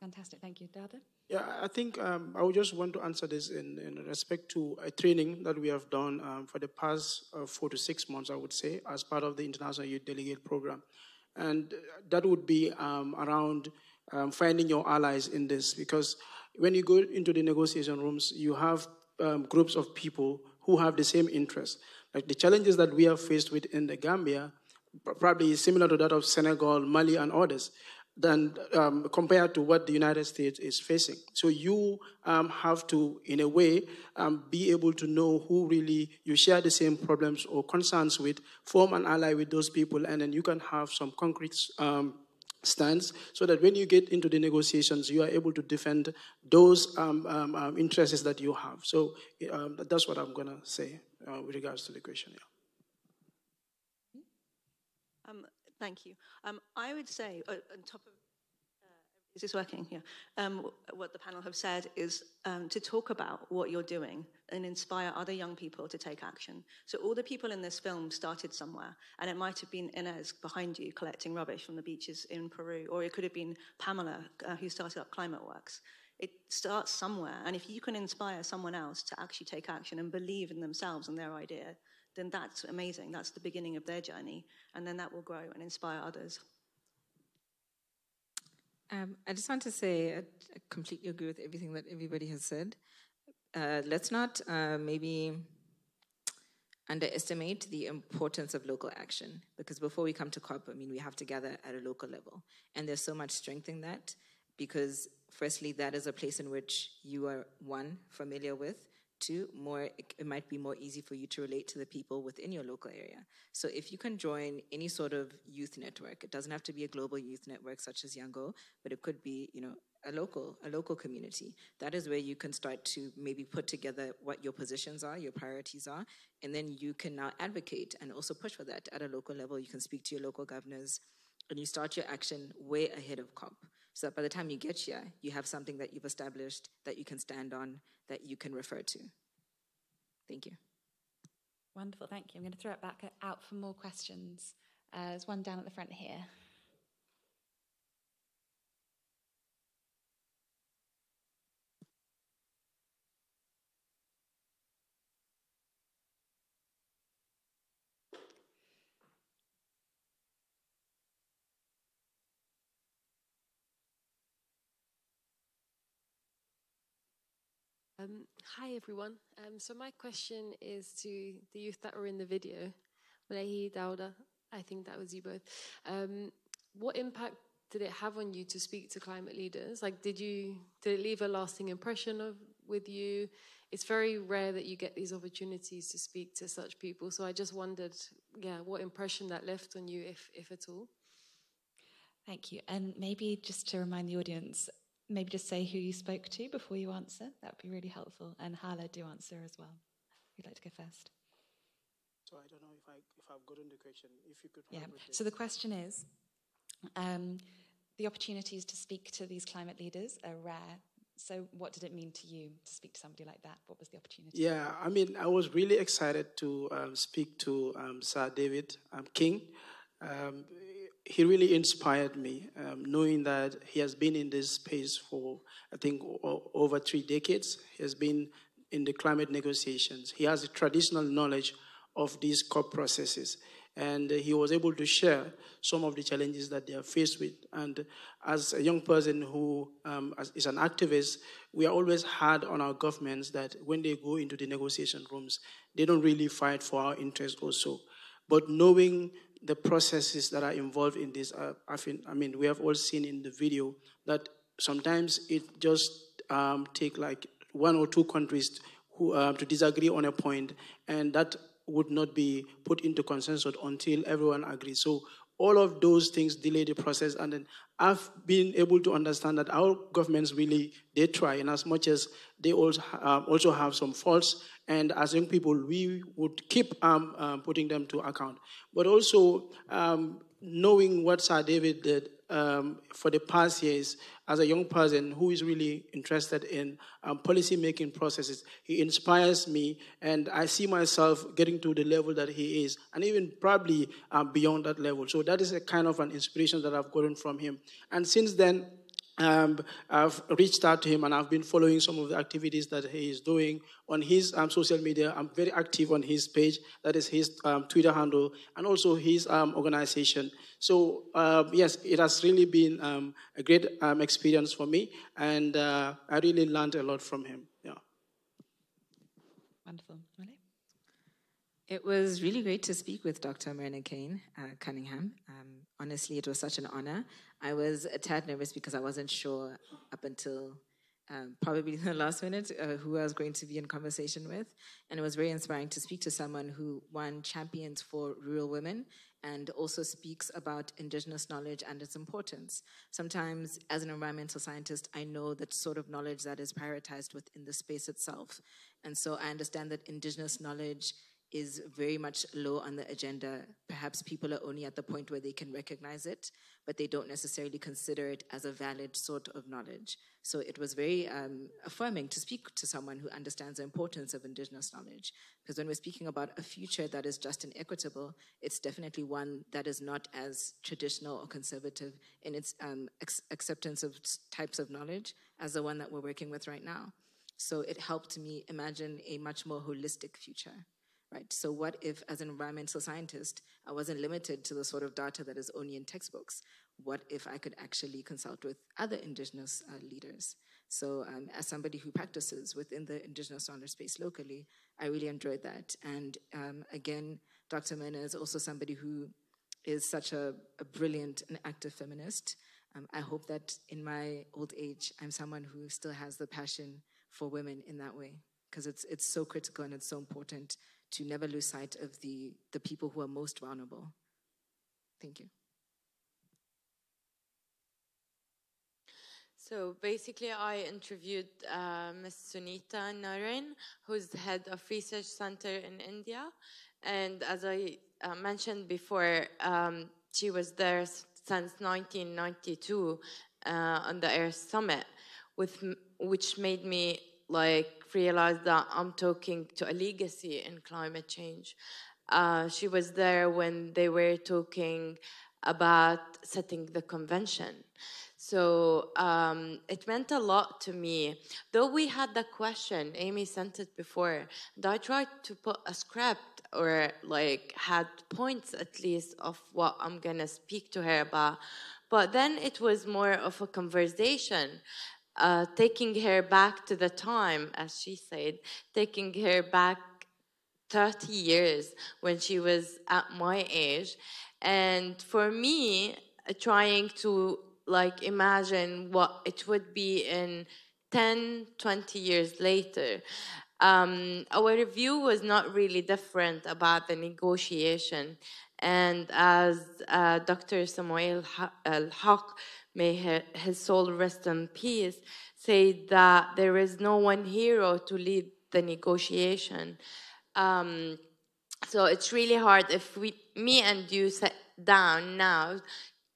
Fantastic. Thank you Dauda yeah, I think um, I would just want to answer this in, in respect to a training that we have done um, for the past uh, four to six months, I would say, as part of the International Youth Delegate Program. And that would be um, around um, finding your allies in this, because when you go into the negotiation rooms, you have um, groups of people who have the same interests. Like the challenges that we are faced with in the Gambia, probably similar to that of Senegal, Mali, and others than um, compared to what the United States is facing. So you um, have to, in a way, um, be able to know who really you share the same problems or concerns with, form an ally with those people, and then you can have some concrete um, stands so that when you get into the negotiations, you are able to defend those um, um, interests that you have. So that's what I'm going to say uh, with regards to the question. Yeah. Thank you. Um, I would say, uh, on top of uh, is this working? Yeah. Um, what the panel have said is um, to talk about what you're doing and inspire other young people to take action. So all the people in this film started somewhere, and it might have been Inez behind you collecting rubbish from the beaches in Peru, or it could have been Pamela uh, who started up Climate Works. It starts somewhere, and if you can inspire someone else to actually take action and believe in themselves and their idea, then that's amazing. That's the beginning of their journey. And then that will grow and inspire others. Um, I just want to say I, completely agree with everything that everybody has said. Uh, let's not uh, maybe underestimate the importance of local action because before we come to COP, I mean, we have to gather at a local level. And there's so much strength in that because, firstly, that is a place in which you are, one, familiar with, Two, more it, might be more easy for you to relate to the people within your local area. So if you can join any sort of youth network, it doesn't have to be a global youth network such as Youngo, but it could be, you know, a local a local community. That is where you can start to maybe put together what your positions are your priorities are and then you can now advocate and also push for that at a local level. You can speak to your local governors and you start your action way ahead of COP so that by the time you get here, you have something that you've established that you can stand on, that you can refer to. Thank you. Wonderful, thank you. I'm going to throw it back out for more questions. Uh, there's one down at the front here. Um, hi everyone. Um, so my question is to the youth that were in the video, Malehi, Dauda, I think that was you both. Um, what impact did it have on you to speak to climate leaders? Like, did you did it leave a lasting impression of with you? It's very rare that you get these opportunities to speak to such people. So I just wondered, yeah, what impression that left on you, if if at all. Thank you. And maybe just to remind the audience, maybe just say who you spoke to before you answer. That would be really helpful. And Hala, do answer as well. You'd like to go first? So I don't know if I if I've gotten the question. If you could. Yeah. So the question is, um, the opportunities to speak to these climate leaders are rare. So what did it mean to you to speak to somebody like that? What was the opportunity? Yeah, I mean, I was really excited to um, speak to um, Sir David um, King. He really inspired me, um, knowing that he has been in this space for, I think, o- over three decades. He has been in the climate negotiations. He has a traditional knowledge of these COP processes. and he was able to share some of the challenges that they are faced with. And as a young person who um, is an activist, we are always hard on our governments that when they go into the negotiation rooms, they don't really fight for our interests also. But knowing the processes that are involved in this, uh, I, think, I mean, we have all seen in the video that sometimes it just um, take like one or two countries who, uh, to disagree on a point, and that would not be put into consensus until everyone agrees. So all of those things delay the process, and then I've been able to understand that our governments really they try, and as much as they also um, also have some faults, and as young people we would keep um, um, putting them to account, but also um, knowing what Sir David did um, for the past years as a young person who is really interested in um, policy making processes. He inspires me, and I see myself getting to the level that he is, and even probably um, beyond that level. So that is a kind of an inspiration that I've gotten from him. And since then, um, I've reached out to him and I've been following some of the activities that he is doing on his um, social media. I'm very active on his page, that is his um, Twitter handle, and also his um, organization. So, uh, yes, it has really been um, a great um, experience for me, and uh, I really learned a lot from him. Yeah. Wonderful. It was really great to speak with Dr. Myrna Kain uh, Cunningham. Um, honestly, it was such an honor. I was a tad nervous because I wasn't sure up until um, probably the last minute uh, who I was going to be in conversation with. And it was very inspiring to speak to someone who, one, champions for rural women and also speaks about indigenous knowledge and its importance. Sometimes, as an environmental scientist, I know that sort of knowledge that is prioritized within the space itself. And so I understand that indigenous knowledge is very much low on the agenda. Perhaps people are only at the point where they can recognize it, but they don't necessarily consider it as a valid sort of knowledge. So it was very um, affirming to speak to someone who understands the importance of indigenous knowledge. Because when we're speaking about a future that is just and equitable, it's definitely one that is not as traditional or conservative in its um, acceptance of types of knowledge as the one that we're working with right now. So it helped me imagine a much more holistic future right? So what if, as an environmental scientist, I wasn't limited to the sort of data that is only in textbooks? What if I could actually consult with other indigenous uh, leaders? So um, as somebody who practices within the indigenous knowledge space locally, I really enjoyed that. And um, again, Dr. Myrna is also somebody who is such a, a brilliant and active feminist. Um, I hope that in my old age, I'm someone who still has the passion for women in that way, because it's, it's so critical and it's so important to never lose sight of the, the people who are most vulnerable. Thank you. So basically, I interviewed uh, Ms. Sunita Narain, who's the head of research center in India. And as I uh, mentioned before, um, she was there since 1992 uh, on the Earth Summit, with, which made me like realized that I'm talking to a legacy in climate change. Uh, she was there when they were talking about setting the convention. So um, it meant a lot to me. Though we had the question, Amy sent it before, and I tried to put a script or like had points at least of what I'm gonna speak to her about. But then it was more of a conversation uh, taking her back to the time, as she said, taking her back 30 years when she was at my age. And for me, uh, trying to like imagine what it would be in 10, 20 years later. Um, our review was not really different about the negotiation. And as uh, Dr. Saleemul Huq may his soul rest in peace, say that there is no one hero to lead the negotiation. Um, so it's really hard if we, me and you sit down now,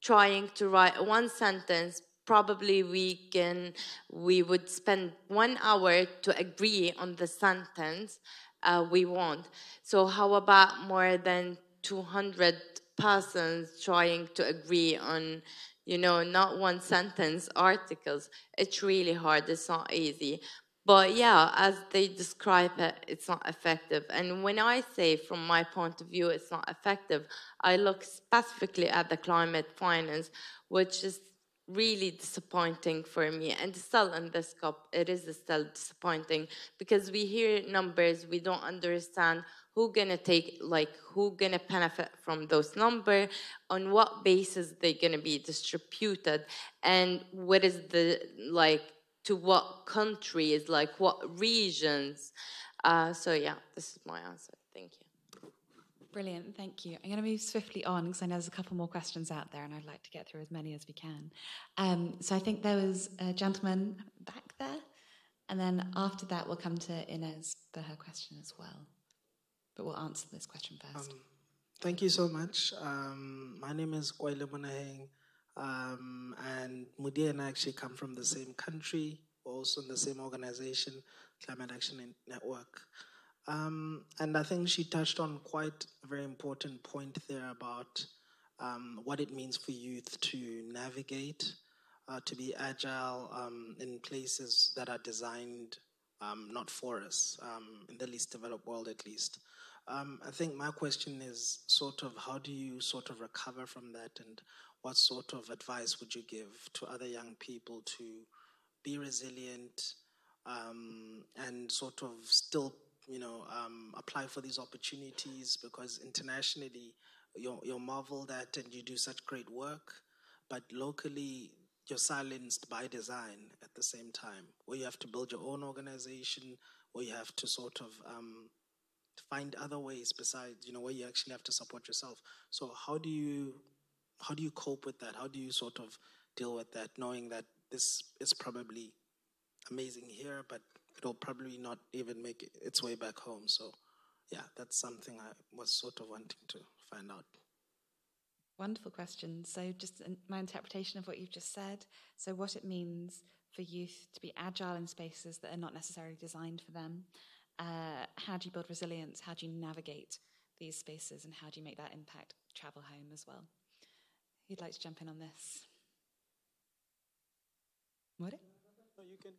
trying to write one sentence. Probably we can, we would spend one hour to agree on the sentence uh, we want. So how about more than 200 persons trying to agree on you know, not one sentence articles. It's really hard, it's not easy. But yeah, as they describe it, it's not effective. And when I say, from my point of view, it's not effective, I look specifically at the climate finance, which is really disappointing for me. And still in this COP, it is still disappointing because we hear numbers, we don't understand who gonna take, like, who gonna benefit from those numbers, on what basis they're gonna be distributed, and what is the, like, to what countries, like what regions. Uh, so yeah, this is my answer. Thank you. Brilliant, thank you. I'm going to move swiftly on because I know there's a couple more questions out there and I'd like to get through as many as we can. Um, so I think there was a gentleman back there, and then after that we'll come to Inez for her question as well. But we'll answer this question first. Um, thank you so much. Um, my name is Koile Munaheng. Um, and Mudia and I actually come from the same country, also in the same organization, Climate Action Network. Um, and I think she touched on quite a very important point there about um, what it means for youth to navigate, uh, to be agile um, in places that are designed um, not for us, um, in the least developed world at least. Um, I think my question is sort of how do you sort of recover from that and what sort of advice would you give to other young people to be resilient and sort of still, you know, um, apply for these opportunities? Because internationally, you're, you're marveled at and you do such great work, but locally, you're silenced by design at the same time, where you have to build your own organization, where you have to sort of um, find other ways besides, you know, where you actually have to support yourself. So, how do you how do you cope with that? How do you sort of deal with that, knowing that this is probably amazing here, but it'll probably not even make its way back home. So, yeah, that's something I was sort of wanting to find out. Wonderful question. So, just my interpretation of what you've just said. So, what it means for youth to be agile in spaces that are not necessarily designed for them. Uh, how do you build resilience? How do you navigate these spaces? And how do you make that impact travel home as well? who'd like to jump in on this? More? No, you can.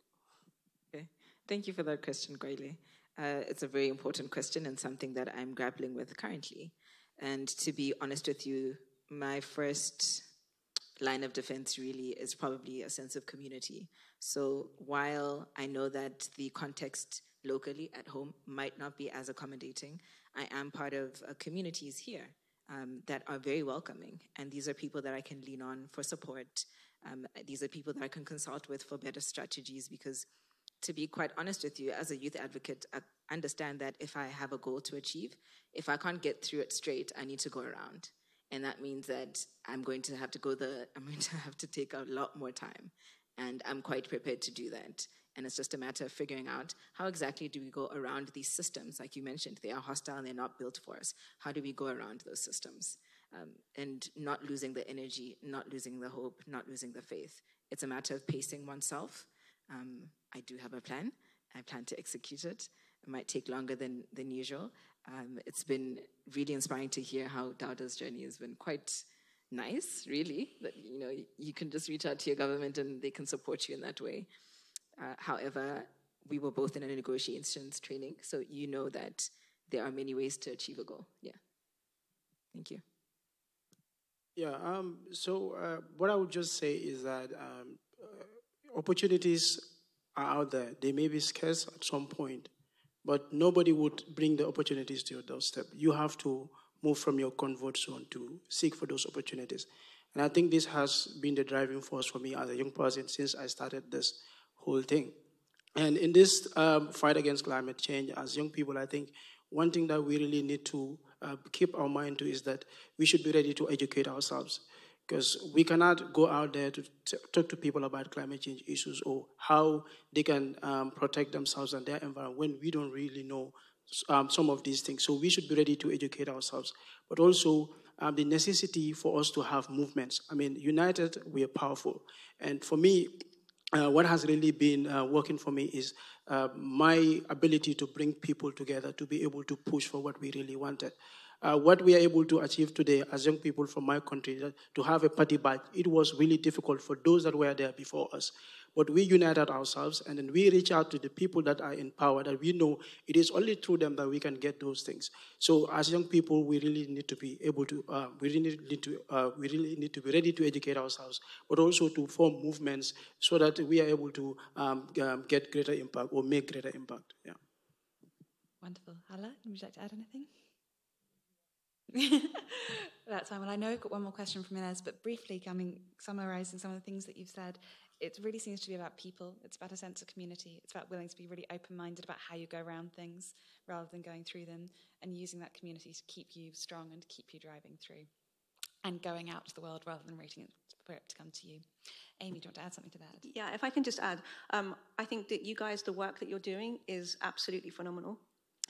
Thank you for that question, Goyle. Uh, it's a very important question and something that I'm grappling with currently. And to be honest with you, my first line of defense really is probably a sense of community. So while I know that the context locally at home might not be as accommodating, I am part of communities here um, that are very welcoming. And these are people that I can lean on for support. Um, these are people that I can consult with for better strategies because, to be quite honest with you, as a youth advocate, I understand that if I have a goal to achieve, if I can't get through it straight, I need to go around. And that means that I'm going to have to go the, I'm going to have to take a lot more time. And I'm quite prepared to do that. And it's just a matter of figuring out how exactly do we go around these systems. Like you mentioned, they are hostile and they're not built for us. How do we go around those systems? Um, and not losing the energy, not losing the hope, not losing the faith. It's a matter of pacing oneself. Um, I do have a plan. I plan to execute it. It might take longer than, than usual. Um, it's been really inspiring to hear how Dauda's journey has been quite nice, really. That you know you can just reach out to your government and they can support you in that way. Uh, however, we were both in a negotiations training, so you know that there are many ways to achieve a goal. Yeah. Thank you. Yeah. Um, so uh, what I would just say is that um, uh, opportunities are out there. They may be scarce at some point, but nobody would bring the opportunities to your doorstep. You have to move from your comfort zone to seek for those opportunities. And I think this has been the driving force for me as a young person since I started this whole thing. And in this um, fight against climate change, as young people, I think one thing that we really need to uh, keep our mind to is that we should be ready to educate ourselves because we cannot go out there to t- talk to people about climate change issues or how they can um, protect themselves and their environment when we don't really know um, some of these things. So we should be ready to educate ourselves, but also um, the necessity for us to have movements. I mean, united, we are powerful. And for me, uh, what has really been uh, working for me is uh, my ability to bring people together to be able to push for what we really wanted. Uh, what we are able to achieve today as young people from my country, to have a party badge, it was really difficult for those that were there before us. but we united ourselves and then we reach out to the people that are in power that we know it is only through them that we can get those things. So as young people, we really need to be able to, uh, we really need to, uh, we really need to be ready to educate ourselves, but also to form movements so that we are able to um, um, get greater impact or make greater impact. Yeah. Wonderful. Hala, would you like to add anything? That's fine. Well, I know I've got one more question from Inez, but briefly, coming summarizing some of the things that you've said, it really seems to be about people. It's about a sense of community. It's about willing to be really open minded about how you go around things rather than going through them and using that community to keep you strong and keep you driving through and going out to the world rather than waiting for it to come to you. Amy, do you want to add something to that? Yeah, if I can just add, um, I think that you guys, the work that you're doing is absolutely phenomenal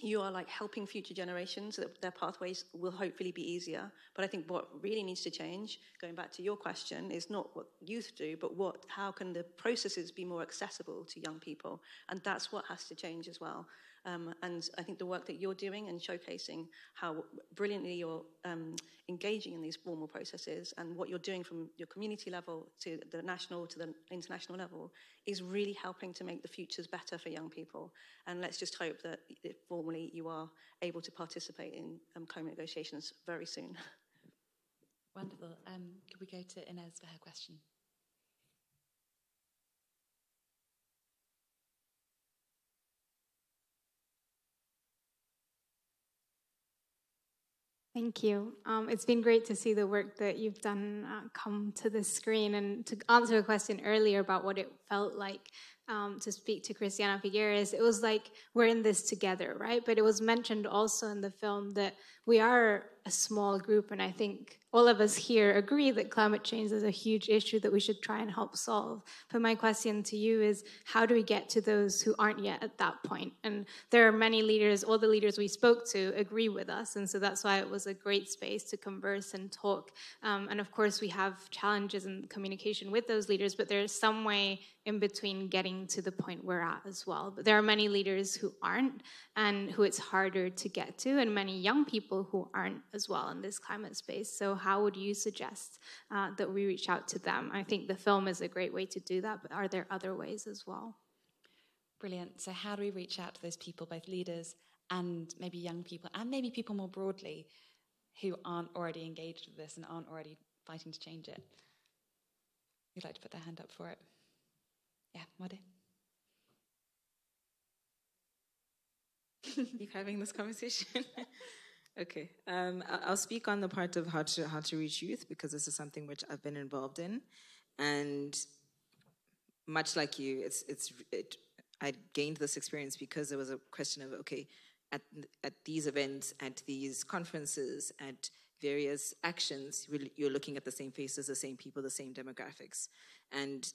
you are like helping future generations that their pathways will hopefully be easier. But i think what really needs to change going back to your question is not what youth do but what how can the processes be more accessible to young people? And that's what has to change as well um, and I think the work that you're doing and showcasing how brilliantly you're um, engaging in these formal processes and what you're doing from your community level to the national to the international level is really helping to make the futures better for young people. And let's just hope that formally you are able to participate in um, co-negotiations very soon. Wonderful. Um, could we go to Inez for her question? Thank you. Um, it's been great to see the work that you've done uh, come to the screen. And to answer a question earlier about what it felt like um, to speak to Christiana Figueres, it was like we're in this together, right? But it was mentioned also in the film that we are a small group, and I think all of us here agree that climate change is a huge issue that we should try and help solve. But my question to you is how do we get to those who aren't yet at that point? And there are many leaders, all the leaders we spoke to agree with us. And so that's why it was a great space to converse and talk. Um, and of course, we have challenges in communication with those leaders, but there's some way in between getting to the point we're at as well. But there are many leaders who aren't and who it's harder to get to, and many young people who aren't as well in this climate space. So, how would you suggest uh, that we reach out to them? I think the film is a great way to do that, but are there other ways as well? Brilliant. So, how do we reach out to those people, both leaders and maybe young people, and maybe people more broadly who aren't already engaged with this and aren't already fighting to change it? Who'd like to put their hand up for it? Yeah, Mode. you having this conversation? okay, um, I'll speak on the part of how to how to reach youth because this is something which I've been involved in, and much like you, it's it's it, I gained this experience because there was a question of okay, at at these events, at these conferences, at various actions, you're looking at the same faces, the same people, the same demographics, and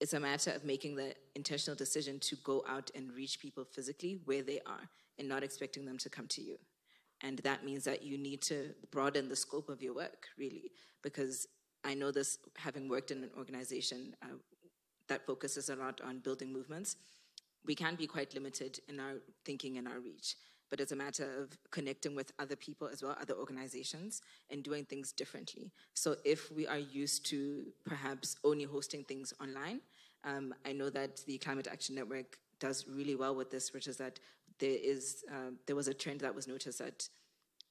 it's a matter of making the intentional decision to go out and reach people physically where they are and not expecting them to come to you. And that means that you need to broaden the scope of your work, really, because I know this having worked in an organization uh, that focuses a lot on building movements. We can be quite limited in our thinking and our reach but it's a matter of connecting with other people as well, other organizations, and doing things differently. So if we are used to perhaps only hosting things online, um, I know that the Climate Action Network does really well with this, which is that there is uh, there was a trend that was noticed that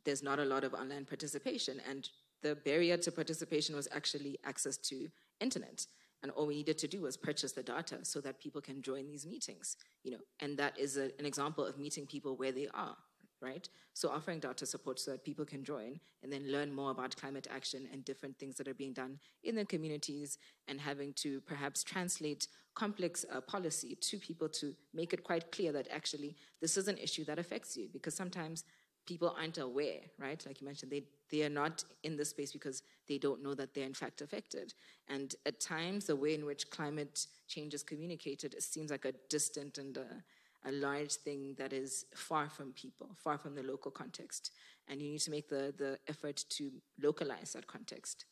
there's not a lot of online participation, and the barrier to participation was actually access to internet and all we needed to do was purchase the data so that people can join these meetings you know and that is a, an example of meeting people where they are right so offering data support so that people can join and then learn more about climate action and different things that are being done in their communities and having to perhaps translate complex uh, policy to people to make it quite clear that actually this is an issue that affects you because sometimes people aren't aware, right? Like you mentioned, they, they are not in the space because they don't know that they're in fact affected. And at times, the way in which climate change is communicated it seems like a distant and a, a large thing that is far from people, far from the local context. And you need to make the, the effort to localize that context.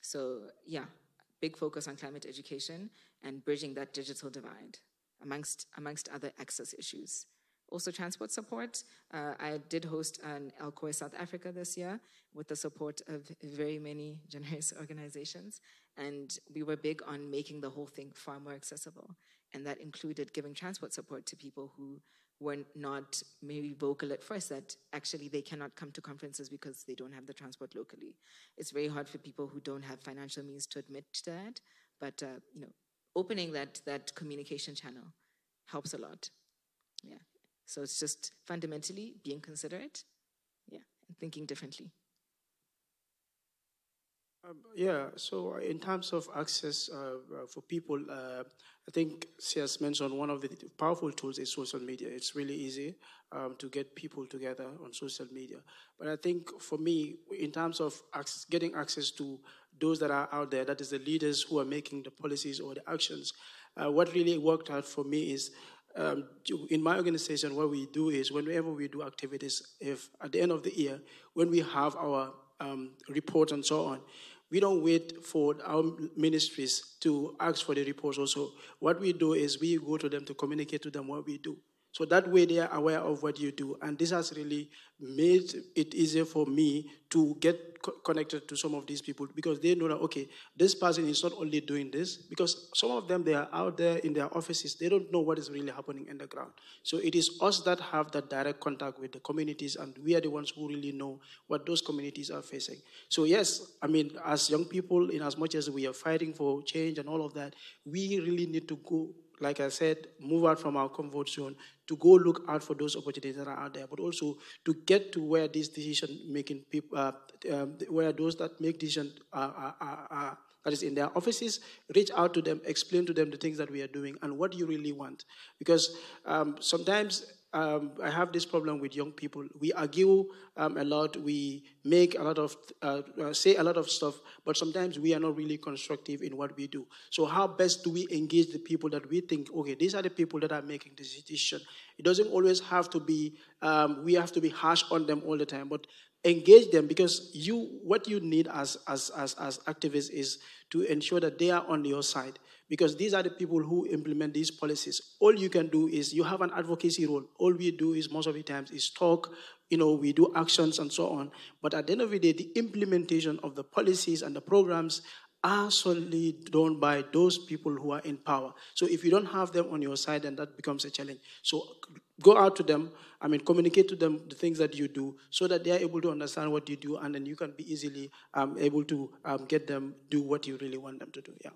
So, yeah, big focus on climate education and bridging that digital divide amongst, amongst other access issues also transport support. Uh, I did host an LCOY South Africa this year with the support of very many generous organizations. And we were big on making the whole thing far more accessible. And that included giving transport support to people who were not maybe vocal at first that actually they cannot come to conferences because they don't have the transport locally. It's very hard for people who don't have financial means to admit to that, but uh, you know, opening that that communication channel helps a lot. Yeah. So it's just fundamentally being considerate, yeah, and thinking differently. Um, yeah, so in terms of access uh, uh, for people, uh, I think she has mentioned one of the powerful tools is social media. It's really easy um, to get people together on social media. But I think for me, in terms of access, getting access to those that are out there, that is the leaders who are making the policies or the actions, uh, what really worked out for me is um, in my organization, what we do is whenever we do activities, if at the end of the year, when we have our um, report and so on, we don't wait for our ministries to ask for the reports also. What we do is we go to them to communicate to them what we do. So that way they are aware of what you do. And this has really made it easier for me to get co- connected to some of these people because they know that, okay, this person is not only doing this, because some of them, they are out there in their offices, they don't know what is really happening in the ground. So it is us that have that direct contact with the communities, and we are the ones who really know what those communities are facing. So, yes, I mean, as young people, in as much as we are fighting for change and all of that, we really need to go like I said, move out from our comfort zone to go look out for those opportunities that are out there, but also to get to where these decision making people, uh, um, where those that make decisions are, are, are, that is in their offices, reach out to them, explain to them the things that we are doing and what you really want. Because um, sometimes um, I have this problem with young people. We argue um, a lot, we make a lot of, uh, uh, say a lot of stuff, but sometimes we are not really constructive in what we do. So, how best do we engage the people that we think, okay, these are the people that are making this decision? It doesn't always have to be, um, we have to be harsh on them all the time, but engage them because you, what you need as, as, as, as activists is to ensure that they are on your side because these are the people who implement these policies. All you can do is you have an advocacy role. All we do is most of the times is talk, you know, we do actions and so on. But at the end of the day, the implementation of the policies and the programs are solely done by those people who are in power. So if you don't have them on your side, then that becomes a challenge. So go out to them, I mean, communicate to them the things that you do so that they are able to understand what you do, and then you can be easily um, able to um, get them do what you really want them to do. Yeah.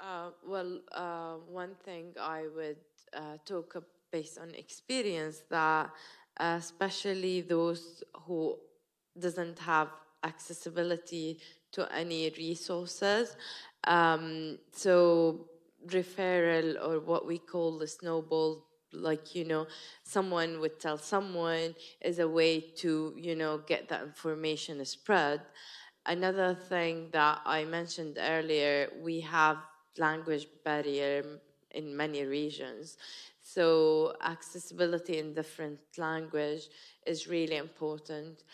Uh, well, uh, one thing I would uh, talk based on experience that uh, especially those who doesn't have accessibility to any resources, um, so referral or what we call the snowball like you know someone would tell someone is a way to you know get that information spread. Another thing that i mentioned earlier we have language barrier in many regions. So accessibility in different language is really important.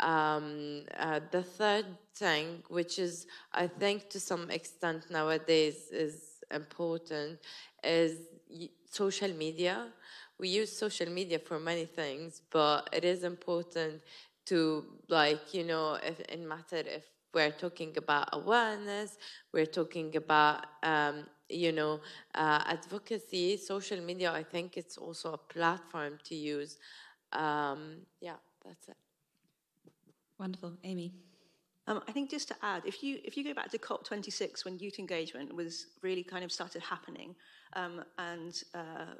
Um, uh, the third thing, which is I think to some extent nowadays is important, is social media. We use social media for many things, but it is important to like you know if in matter if we're talking about awareness, we're talking about, um, you know, uh, advocacy, social media. I think it's also a platform to use. Um, yeah, that's it. Wonderful. Amy. Um, I think just to add, if you if you go back to COP26 when youth engagement was really kind of started happening, um, and uh,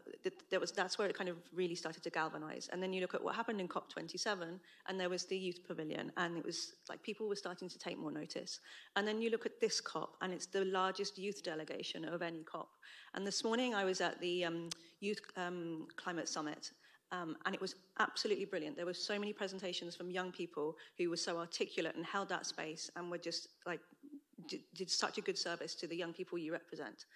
there was, that's where it kind of really started to galvanize. And then you look at what happened in COP27, and there was the youth pavilion, and it was like people were starting to take more notice. And then you look at this COP, and it's the largest youth delegation of any COP. And this morning I was at the um, Youth um, Climate Summit, um, and it was absolutely brilliant. There were so many presentations from young people who were so articulate and held that space and were just like did, did such a good service to the young people you represent.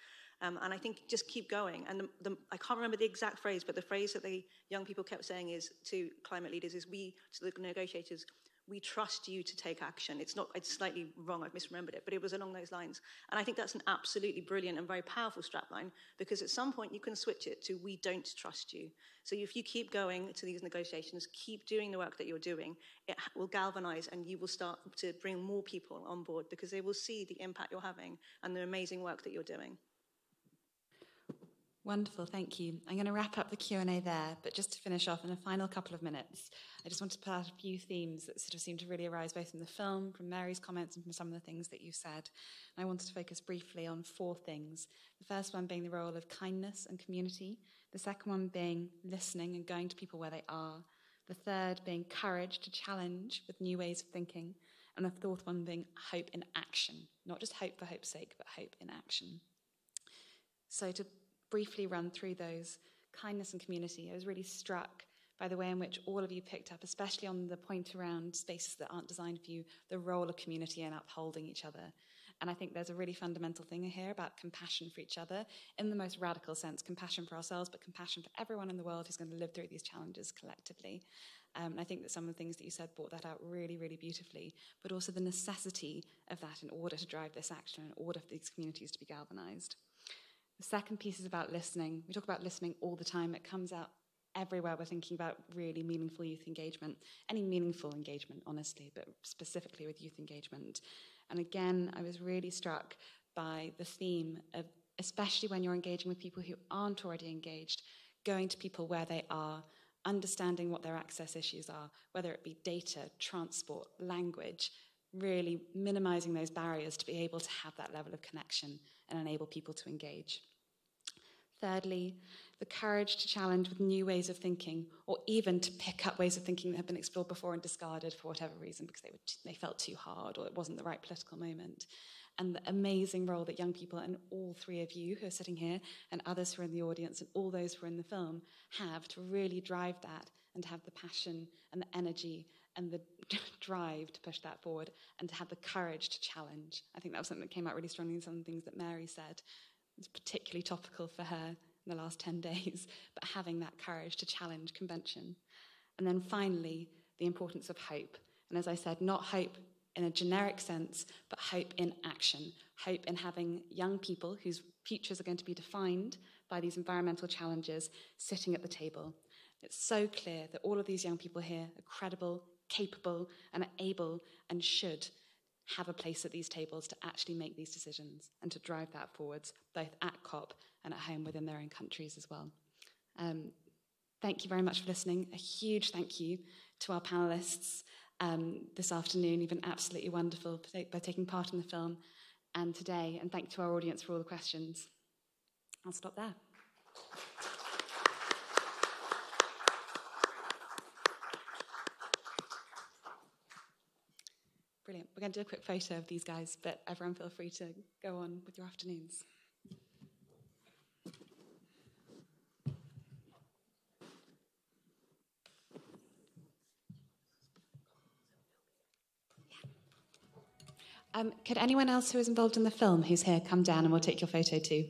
Um, and I think just keep going. And the, the, I can't remember the exact phrase, but the phrase that the young people kept saying is to climate leaders is we, to the negotiators, we trust you to take action. It's not, it's slightly wrong, I've misremembered it, but it was along those lines. And I think that's an absolutely brilliant and very powerful strapline because at some point you can switch it to we don't trust you. So if you keep going to these negotiations, keep doing the work that you're doing, it will galvanize and you will start to bring more people on board because they will see the impact you're having and the amazing work that you're doing. Wonderful, thank you. I'm going to wrap up the Q&A there, but just to finish off in a final couple of minutes, I just want to pull out a few themes that sort of seem to really arise both in the film, from Mary's comments, and from some of the things that you said. And I wanted to focus briefly on four things. The first one being the role of kindness and community. The second one being listening and going to people where they are. The third being courage to challenge with new ways of thinking. And the fourth one being hope in action, not just hope for hope's sake, but hope in action. So to briefly run through those kindness and community, I was really struck by the way in which all of you picked up, especially on the point around spaces that aren't designed for you, the role of community in upholding each other. And I think there's a really fundamental thing here about compassion for each other in the most radical sense compassion for ourselves, but compassion for everyone in the world who's going to live through these challenges collectively. Um, and I think that some of the things that you said brought that out really, really beautifully, but also the necessity of that in order to drive this action, in order for these communities to be galvanized. The second piece is about listening. We talk about listening all the time, it comes out everywhere we're thinking about really meaningful youth engagement, any meaningful engagement, honestly, but specifically with youth engagement. And again, I was really struck by the theme of, especially when you're engaging with people who aren't already engaged, going to people where they are, understanding what their access issues are, whether it be data, transport, language, really minimizing those barriers to be able to have that level of connection and enable people to engage. Thirdly, the courage to challenge with new ways of thinking, or even to pick up ways of thinking that have been explored before and discarded for whatever reason because they, were t- they felt too hard or it wasn't the right political moment. And the amazing role that young people, and all three of you who are sitting here, and others who are in the audience, and all those who are in the film, have to really drive that and have the passion and the energy and the drive to push that forward and to have the courage to challenge. I think that was something that came out really strongly in some of the things that Mary said. It's particularly topical for her in the last 10 days, but having that courage to challenge convention. And then finally, the importance of hope. And as I said, not hope in a generic sense, but hope in action. Hope in having young people whose futures are going to be defined by these environmental challenges sitting at the table. It's so clear that all of these young people here are credible, capable, and able and should have a place at these tables to actually make these decisions and to drive that forwards, both at COP and at home within their own countries as well. Um, thank you very much for listening. A huge thank you to our panelists um, this afternoon. You've been absolutely wonderful by taking part in the film and today. And thank you to our audience for all the questions. I'll stop there. Brilliant. We're going to do a quick photo of these guys, but everyone feel free to go on with your afternoons. Um, could anyone else who is involved in the film who's here come down and we'll take your photo too?